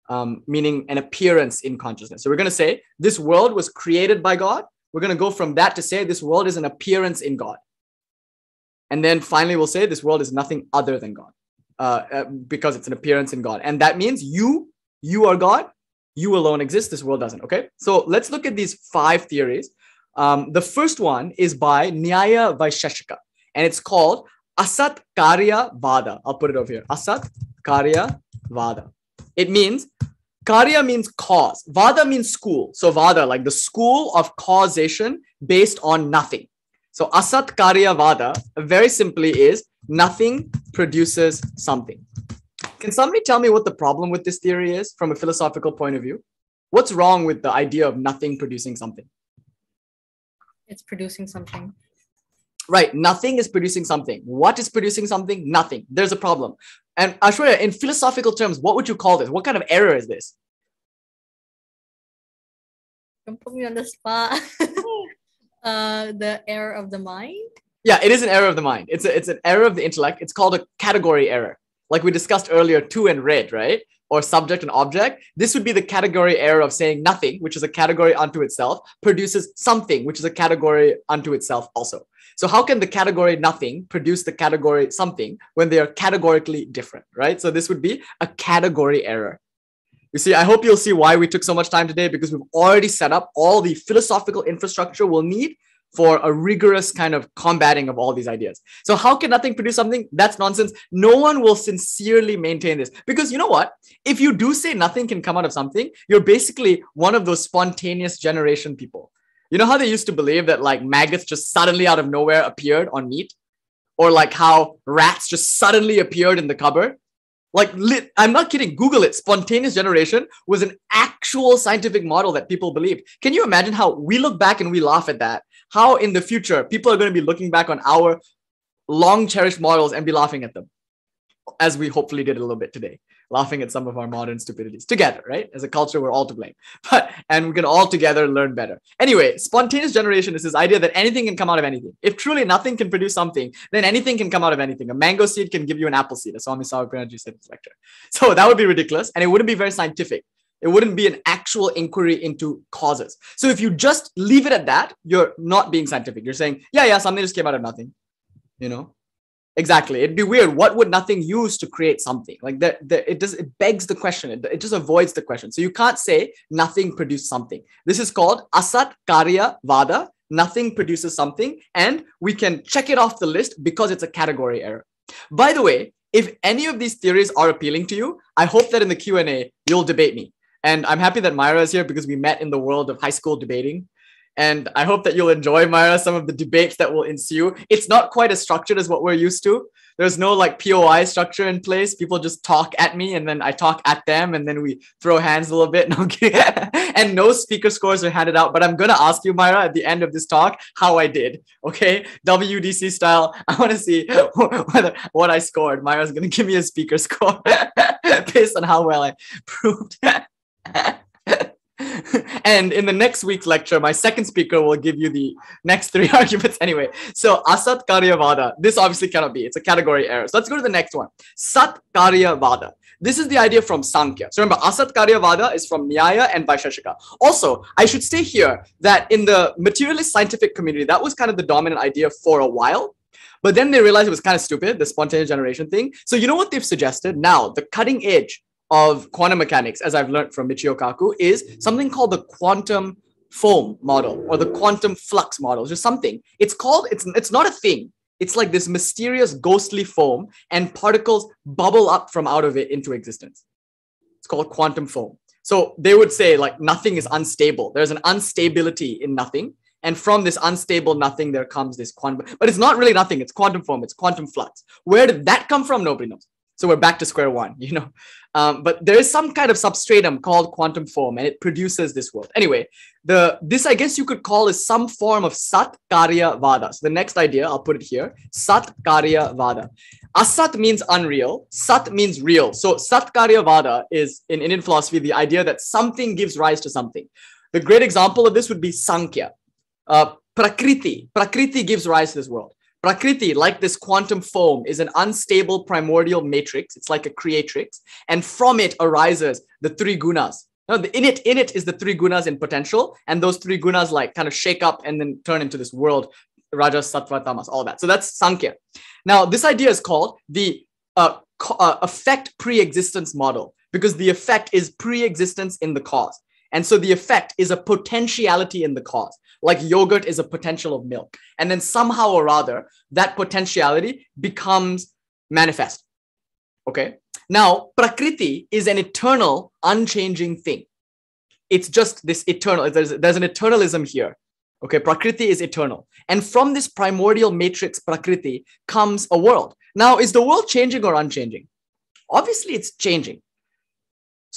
um, meaning an appearance in consciousness. So we're going to say this world was created by God. We're going to go from that to say this world is an appearance in God. And then finally, we'll say this world is nothing other than God uh, uh, because it's an appearance in God. And that means you, you are God, you alone exist, this world doesn't. Okay. So let's look at these five theories. Um, the first one is by Nyaya Vaisheshika, and it's called Asat Karya Vada. I'll put it over here. Asat Karya Vada. It means Karya means cause. Vada means school. So Vada, like the school of causation based on nothing. So Asat Karya Vada, very simply, is nothing produces something. Can somebody tell me what the problem with this theory is from a philosophical point of view? What's wrong with the idea of nothing producing something? It's producing something. Right, nothing is producing something. What is producing something? Nothing. There's a problem. And Aishwarya, in philosophical terms, what would you call this? What kind of error is this? Don't put me on the spot. uh, the error of the mind. Yeah, it is an error of the mind. It's a, it's an error of the intellect. It's called a category error. Like we discussed earlier, two and red, right? Or subject and object. This would be the category error of saying nothing, which is a category unto itself, produces something, which is a category unto itself also. So how can the category nothing produce the category something when they are categorically different, right? So this would be a category error. You see, I hope you'll see why we took so much time today because we've already set up all the philosophical infrastructure we'll need for a rigorous kind of combating of all these ideas. So how can nothing produce something? That's nonsense. No one will sincerely maintain this because you know what? If you do say nothing can come out of something, you're basically one of those spontaneous generation people. You know how they used to believe that like maggots just suddenly out of nowhere appeared on meat? Or like how rats just suddenly appeared in the cupboard? Like, lit, I'm not kidding. Google it. Spontaneous generation was an actual scientific model that people believed. Can you imagine how we look back and we laugh at that? How in the future people are going to be looking back on our long cherished models and be laughing at them, as we hopefully did a little bit today laughing at some of our modern stupidities together, right? As a culture, we're all to blame. But and we can all together learn better. Anyway, spontaneous generation is this idea that anything can come out of anything. If truly nothing can produce something, then anything can come out of anything. A mango seed can give you an apple seed, as Swami Banerjee said in his lecture. So that would be ridiculous, and it wouldn't be very scientific. It wouldn't be an actual inquiry into causes. So if you just leave it at that, you're not being scientific. You're saying, yeah, yeah, something just came out of nothing. You know, Exactly. It'd be weird. What would nothing use to create something? Like that, it does it begs the question. It, it just avoids the question. So you can't say nothing produced something. This is called asat karya vada. Nothing produces something, and we can check it off the list because it's a category error. By the way, if any of these theories are appealing to you, I hope that in the Q&A you'll debate me. And I'm happy that Myra is here because we met in the world of high school debating. And I hope that you'll enjoy, Myra, some of the debates that will ensue. It's not quite as structured as what we're used to. There's no like POI structure in place. People just talk at me and then I talk at them and then we throw hands a little bit. and no speaker scores are handed out. But I'm going to ask you, Myra, at the end of this talk, how I did. Okay. WDC style. I want to see whether what I scored. Myra's going to give me a speaker score based on how well I proved. and in the next week's lecture, my second speaker will give you the next three arguments anyway. So Asat Karya Vada, this obviously cannot be. It's a category error. So let's go to the next one. Sat Karya Vada. This is the idea from Sankhya. So remember, Asat Karya Vada is from Nyaya and Vaisheshika. Also, I should say here that in the materialist scientific community, that was kind of the dominant idea for a while. But then they realized it was kind of stupid, the spontaneous generation thing. So you know what they've suggested? Now, the cutting edge of quantum mechanics, as I've learned from Michio Kaku, is something called the quantum foam model or the quantum flux model, just something. It's called, it's, it's not a thing. It's like this mysterious ghostly foam and particles bubble up from out of it into existence. It's called quantum foam. So they would say like nothing is unstable. There's an unstability in nothing. And from this unstable nothing, there comes this quantum, but it's not really nothing. It's quantum foam. It's quantum flux. Where did that come from? Nobody knows. So we're back to square one, you know. Um, but there is some kind of substratum called quantum foam, and it produces this world. Anyway, the this I guess you could call is some form of Sat Karya Vada. So the next idea, I'll put it here: Sat Karya Vada. Asat means unreal. Sat means real. So Sat Karya Vada is in Indian philosophy the idea that something gives rise to something. The great example of this would be Sankhya. Uh, Prakriti. Prakriti gives rise to this world. Prakriti, like this quantum foam, is an unstable primordial matrix. It's like a creatrix. And from it arises the three gunas. No, the, in it, in it is the three gunas in potential. And those three gunas like kind of shake up and then turn into this world, Rajas, Sattva, Tamas, all that. So that's Sankhya. Now, this idea is called the uh, uh, effect pre-existence model because the effect is pre-existence in the cause. And so the effect is a potentiality in the cause. Like yogurt is a potential of milk. And then somehow or other, that potentiality becomes manifest. Okay. Now, Prakriti is an eternal, unchanging thing. It's just this eternal, there's, there's an eternalism here. Okay, Prakriti is eternal. And from this primordial matrix, Prakriti, comes a world. Now, is the world changing or unchanging? Obviously, it's changing.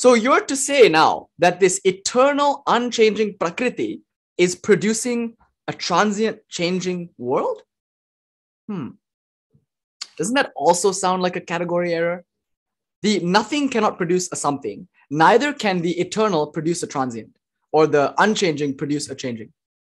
So you're to say now that this eternal, unchanging Prakriti is producing a transient, changing world? Hmm. Doesn't that also sound like a category error? The nothing cannot produce a something, neither can the eternal produce a transient, or the unchanging produce a changing.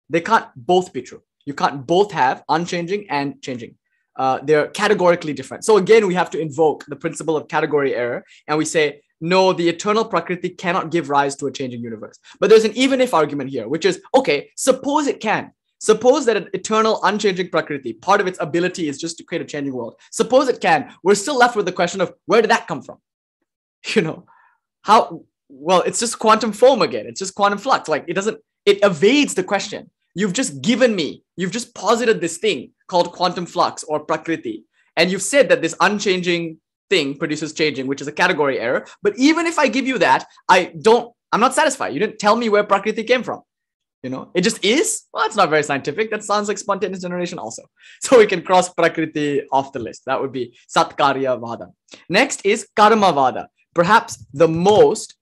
They can't both be true. You can't both have unchanging and changing. Uh, they're categorically different. So again, we have to invoke the principle of category error, and we say, no, the eternal Prakriti cannot give rise to a changing universe. But there's an even if argument here, which is, okay, suppose it can. Suppose that an eternal, unchanging Prakriti, part of its ability is just to create a changing world. Suppose it can. We're still left with the question of where did that come from? You know, how, well, it's just quantum foam again. It's just quantum flux. Like it doesn't, it evades the question. You've just given me, you've just posited this thing called quantum flux or Prakriti. And you've said that this unchanging thing produces changing, which is a category error. But even if I give you that, I don't, I'm not satisfied. You didn't tell me where Prakriti came from. You know, it just is. Well, it's not very scientific. That sounds like spontaneous generation also. So we can cross Prakriti off the list. That would be Satkarya Vada. Next is Karma Vada, perhaps the most.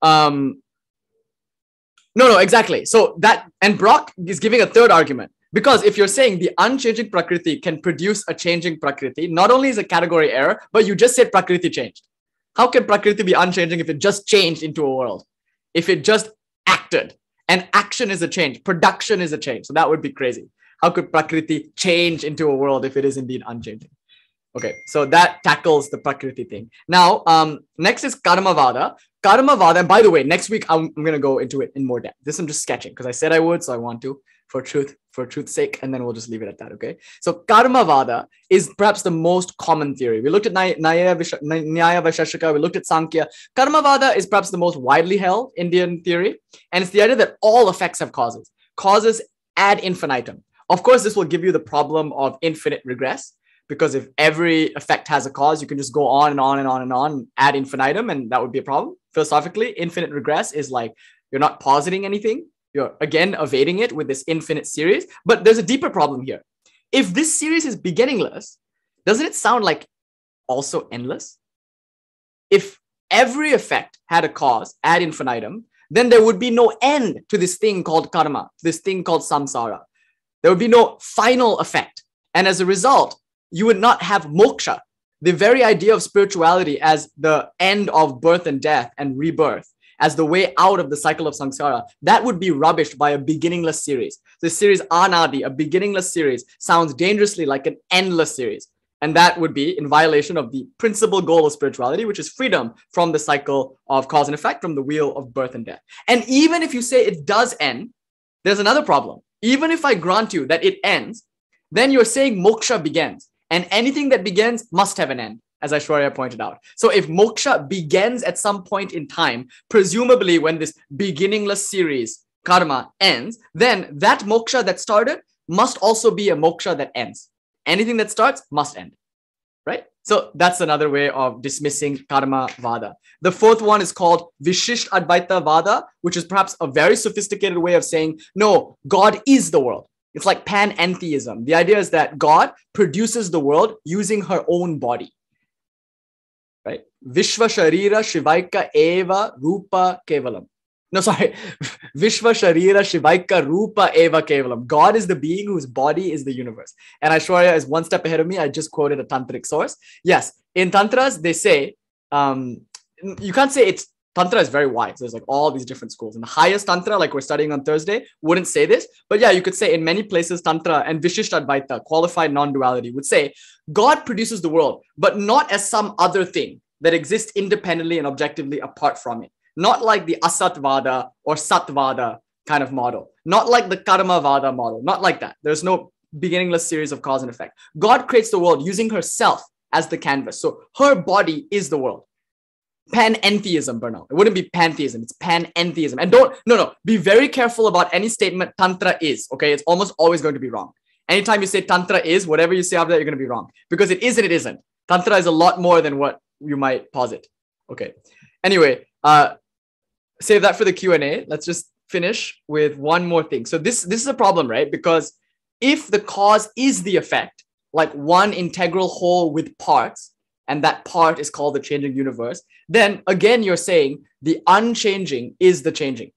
Um, no, no, exactly. So that, and Brock is giving a third argument. Because if you're saying the unchanging Prakriti can produce a changing Prakriti, not only is a category error, but you just said Prakriti changed. How can Prakriti be unchanging if it just changed into a world? If it just acted? And action is a change, production is a change. So that would be crazy. How could Prakriti change into a world if it is indeed unchanging? Okay, so that tackles the Prakriti thing. Now, um, next is Karmavada. Karmavada, and by the way, next week I'm, I'm going to go into it in more depth. This I'm just sketching because I said I would, so I want to for truth for truth's sake and then we'll just leave it at that okay? So karmavada is perhaps the most common theory. We looked at nyaya, nyaya vaisheshika we looked at sankhya. Karmavada is perhaps the most widely held indian theory and it's the idea that all effects have causes. Causes ad infinitum. Of course this will give you the problem of infinite regress because if every effect has a cause you can just go on and on and on and on ad infinitum and that would be a problem. Philosophically infinite regress is like you're not positing anything you're again evading it with this infinite series. But there's a deeper problem here. If this series is beginningless, doesn't it sound like also endless? If every effect had a cause ad infinitum, then there would be no end to this thing called karma, this thing called samsara. There would be no final effect. And as a result, you would not have moksha, the very idea of spirituality as the end of birth and death and rebirth as the way out of the cycle of samsara, that would be rubbished by a beginningless series. The series Anadi, a beginningless series, sounds dangerously like an endless series. And that would be in violation of the principal goal of spirituality, which is freedom from the cycle of cause and effect, from the wheel of birth and death. And even if you say it does end, there's another problem. Even if I grant you that it ends, then you're saying moksha begins. And anything that begins must have an end as Aishwarya pointed out. So if moksha begins at some point in time, presumably when this beginningless series, karma, ends, then that moksha that started must also be a moksha that ends. Anything that starts must end, right? So that's another way of dismissing karma vada. The fourth one is called Vishisht Advaita Vada, which is perhaps a very sophisticated way of saying, no, God is the world. It's like panentheism. The idea is that God produces the world using her own body right? Vishva Sharira Shivaika Eva Rupa Kevalam. No, sorry. Vishva Sharira Shivaika Rupa Eva Kevalam. God is the being whose body is the universe. And Aishwarya is one step ahead of me. I just quoted a tantric source. Yes, in tantras, they say, um, you can't say it's Tantra is very wide. So there's like all these different schools. And the highest Tantra, like we're studying on Thursday, wouldn't say this. But yeah, you could say in many places, Tantra and Vishishtadvaita, qualified non duality, would say God produces the world, but not as some other thing that exists independently and objectively apart from it. Not like the Asatvada or Satvada kind of model, not like the Karmavada model, not like that. There's no beginningless series of cause and effect. God creates the world using herself as the canvas. So her body is the world. Panentheism, Bernal. It wouldn't be pantheism. It's panentheism. And don't, no, no, be very careful about any statement Tantra is. Okay. It's almost always going to be wrong. Anytime you say Tantra is, whatever you say after that, you're going to be wrong because it is and it isn't. Tantra is a lot more than what you might posit. Okay. Anyway, uh, save that for the Q&A. Let's just finish with one more thing. So this, this is a problem, right? Because if the cause is the effect, like one integral whole with parts, and that part is called the changing universe, then again, you're saying the unchanging is the changing.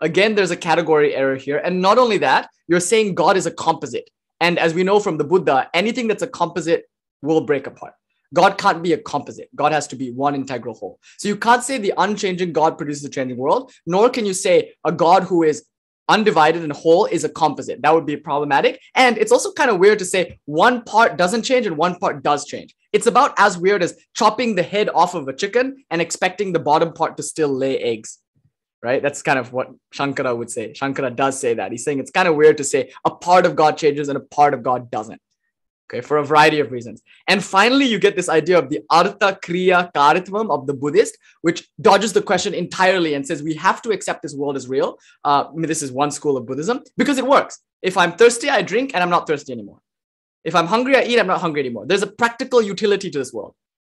Again, there's a category error here. And not only that, you're saying God is a composite. And as we know from the Buddha, anything that's a composite will break apart. God can't be a composite. God has to be one integral whole. So you can't say the unchanging God produces a changing world, nor can you say a God who is undivided and whole is a composite. That would be problematic. And it's also kind of weird to say one part doesn't change and one part does change. It's about as weird as chopping the head off of a chicken and expecting the bottom part to still lay eggs. Right? That's kind of what Shankara would say. Shankara does say that. He's saying it's kind of weird to say a part of God changes and a part of God doesn't okay, for a variety of reasons. And finally, you get this idea of the artha kriya karitvam of the Buddhist, which dodges the question entirely and says we have to accept this world as real. Uh, I mean, this is one school of Buddhism because it works. If I'm thirsty, I drink and I'm not thirsty anymore. If I'm hungry, I eat, I'm not hungry anymore. There's a practical utility to this world.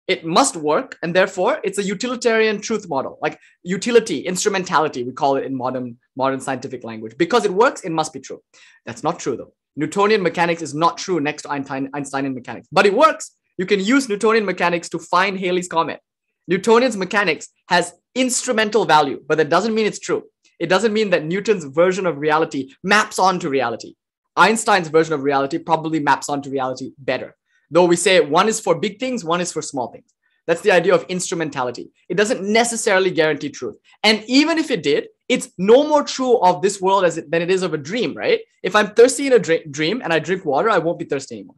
It must work, and therefore it's a utilitarian truth model, like utility, instrumentality, we call it in modern modern scientific language. Because it works, it must be true. That's not true though. Newtonian mechanics is not true next to Einstein, Einsteinian mechanics, but it works. You can use Newtonian mechanics to find Halley's comet. Newtonian mechanics has instrumental value, but that doesn't mean it's true. It doesn't mean that Newton's version of reality maps onto reality. Einstein's version of reality probably maps onto reality better. Though we say one is for big things, one is for small things. That's the idea of instrumentality. It doesn't necessarily guarantee truth. And even if it did, it's no more true of this world as it, than it is of a dream, right? If I'm thirsty in a dream and I drink water, I won't be thirsty anymore.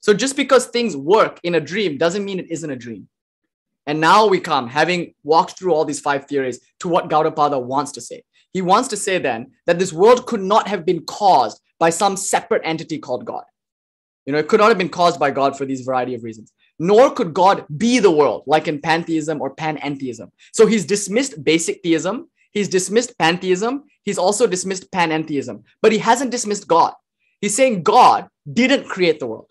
So just because things work in a dream doesn't mean it isn't a dream. And now we come, having walked through all these five theories, to what Gaudapada wants to say. He wants to say then that this world could not have been caused by some separate entity called God. You know, it could not have been caused by God for these variety of reasons. Nor could God be the world, like in pantheism or panentheism. So he's dismissed basic theism He's dismissed pantheism. He's also dismissed panentheism, but he hasn't dismissed God. He's saying God didn't create the world.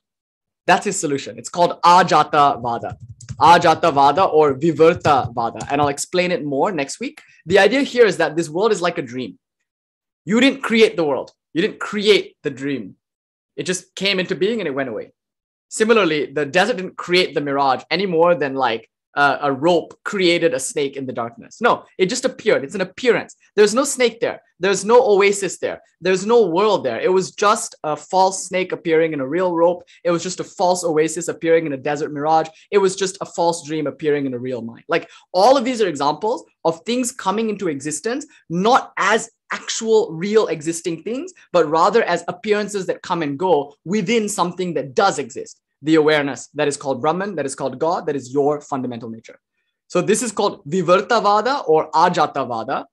That's his solution. It's called Ajata Vada. Ajata Vada or Vivarta Vada. And I'll explain it more next week. The idea here is that this world is like a dream. You didn't create the world, you didn't create the dream. It just came into being and it went away. Similarly, the desert didn't create the mirage any more than like uh, a rope created a snake in the darkness. No, it just appeared. It's an appearance. There's no snake there. There's no oasis there. There's no world there. It was just a false snake appearing in a real rope. It was just a false oasis appearing in a desert mirage. It was just a false dream appearing in a real mind. Like all of these are examples of things coming into existence, not as actual real existing things, but rather as appearances that come and go within something that does exist the awareness that is called Brahman, that is called God, that is your fundamental nature. So this is called Vivartavada or Ajatavada,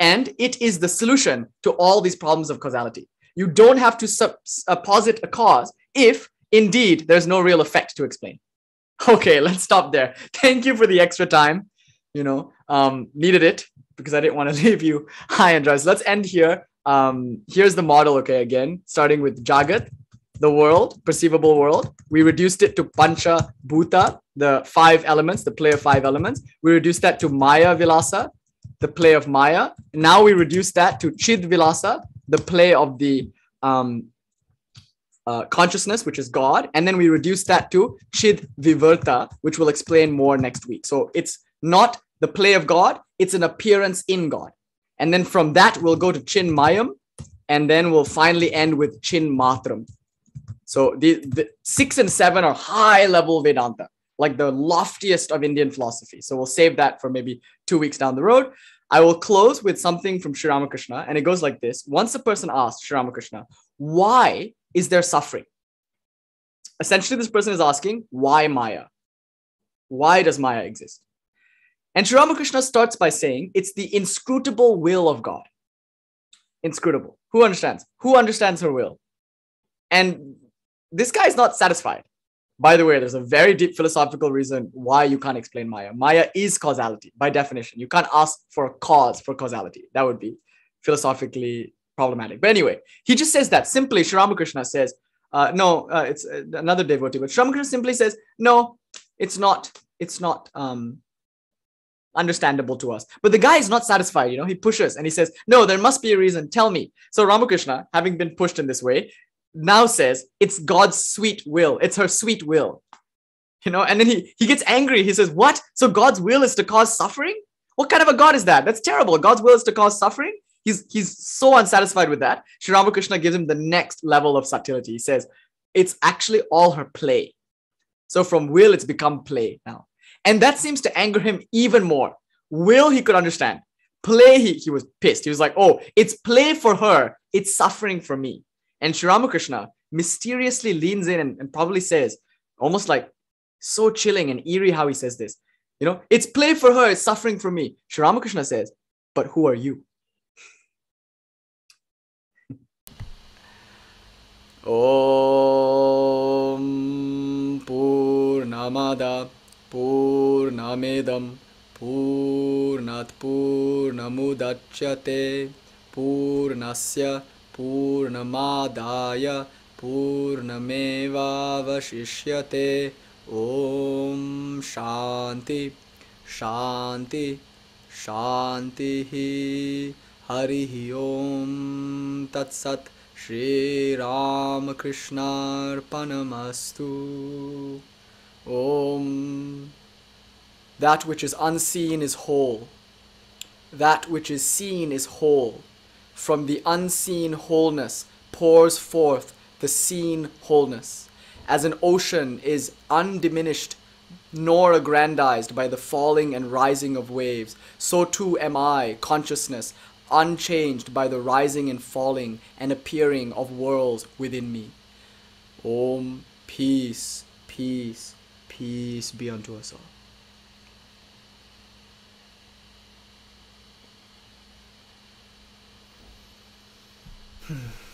and it is the solution to all these problems of causality. You don't have to sub- uh, posit a cause if indeed there's no real effect to explain. Okay, let's stop there. Thank you for the extra time. You know, um, needed it because I didn't want to leave you high and dry. So let's end here. Um, here's the model. Okay, again, starting with Jagat the world, perceivable world. We reduced it to Pancha Bhuta, the five elements, the play of five elements. We reduced that to Maya Vilasa, the play of Maya. Now we reduce that to Chid Vilasa, the play of the um, uh, consciousness, which is God. And then we reduce that to Chid Vivarta, which we'll explain more next week. So it's not the play of God, it's an appearance in God. And then from that, we'll go to Chin Mayam, and then we'll finally end with Chin Matram, so the, the six and seven are high level Vedanta, like the loftiest of Indian philosophy. So we'll save that for maybe two weeks down the road. I will close with something from Sri Ramakrishna, and it goes like this. Once a person asks Sri Ramakrishna, why is there suffering? Essentially, this person is asking, why Maya? Why does Maya exist? And Sri Ramakrishna starts by saying, it's the inscrutable will of God. Inscrutable. Who understands? Who understands her will? And this guy is not satisfied. By the way, there's a very deep philosophical reason why you can't explain Maya. Maya is causality by definition. You can't ask for a cause for causality. That would be philosophically problematic. But anyway, he just says that simply. Sri Ramakrishna says, uh, no, uh, it's uh, another devotee, but Sri Ramakrishna simply says, no, it's not, it's not um, understandable to us. But the guy is not satisfied, you know, he pushes and he says, no, there must be a reason. Tell me. So Ramakrishna, having been pushed in this way, now says it's God's sweet will. It's her sweet will. You know, and then he, he gets angry. He says, What? So God's will is to cause suffering? What kind of a God is that? That's terrible. God's will is to cause suffering? He's he's so unsatisfied with that. Sri Ramakrishna gives him the next level of subtlety. He says, It's actually all her play. So from will, it's become play now. And that seems to anger him even more. Will he could understand. Play, he, he was pissed. He was like, Oh, it's play for her. It's suffering for me. And Sri Ramakrishna mysteriously leans in and, and probably says, almost like so chilling and eerie how he says this. You know, it's play for her, it's suffering for me. Sri Ramakrishna says, but who are you? Om Purnamada Purnamedam Purnat Purnamudachyate Purnasya पूर्णमादाय पूर्णमेवावशिष्यते ॐ शान्ति शान्ति शान्तिः हरिः ॐ तत्सत् श्रीरामकृष्णार्पणमस्तु ॐ That which is unseen is whole. That which is seen is whole. from the unseen wholeness pours forth the seen wholeness, as an ocean is undiminished nor aggrandized by the falling and rising of waves, so too am I, consciousness, unchanged by the rising and falling and appearing of worlds within me. Om, peace, peace, peace be unto us all. Hmm.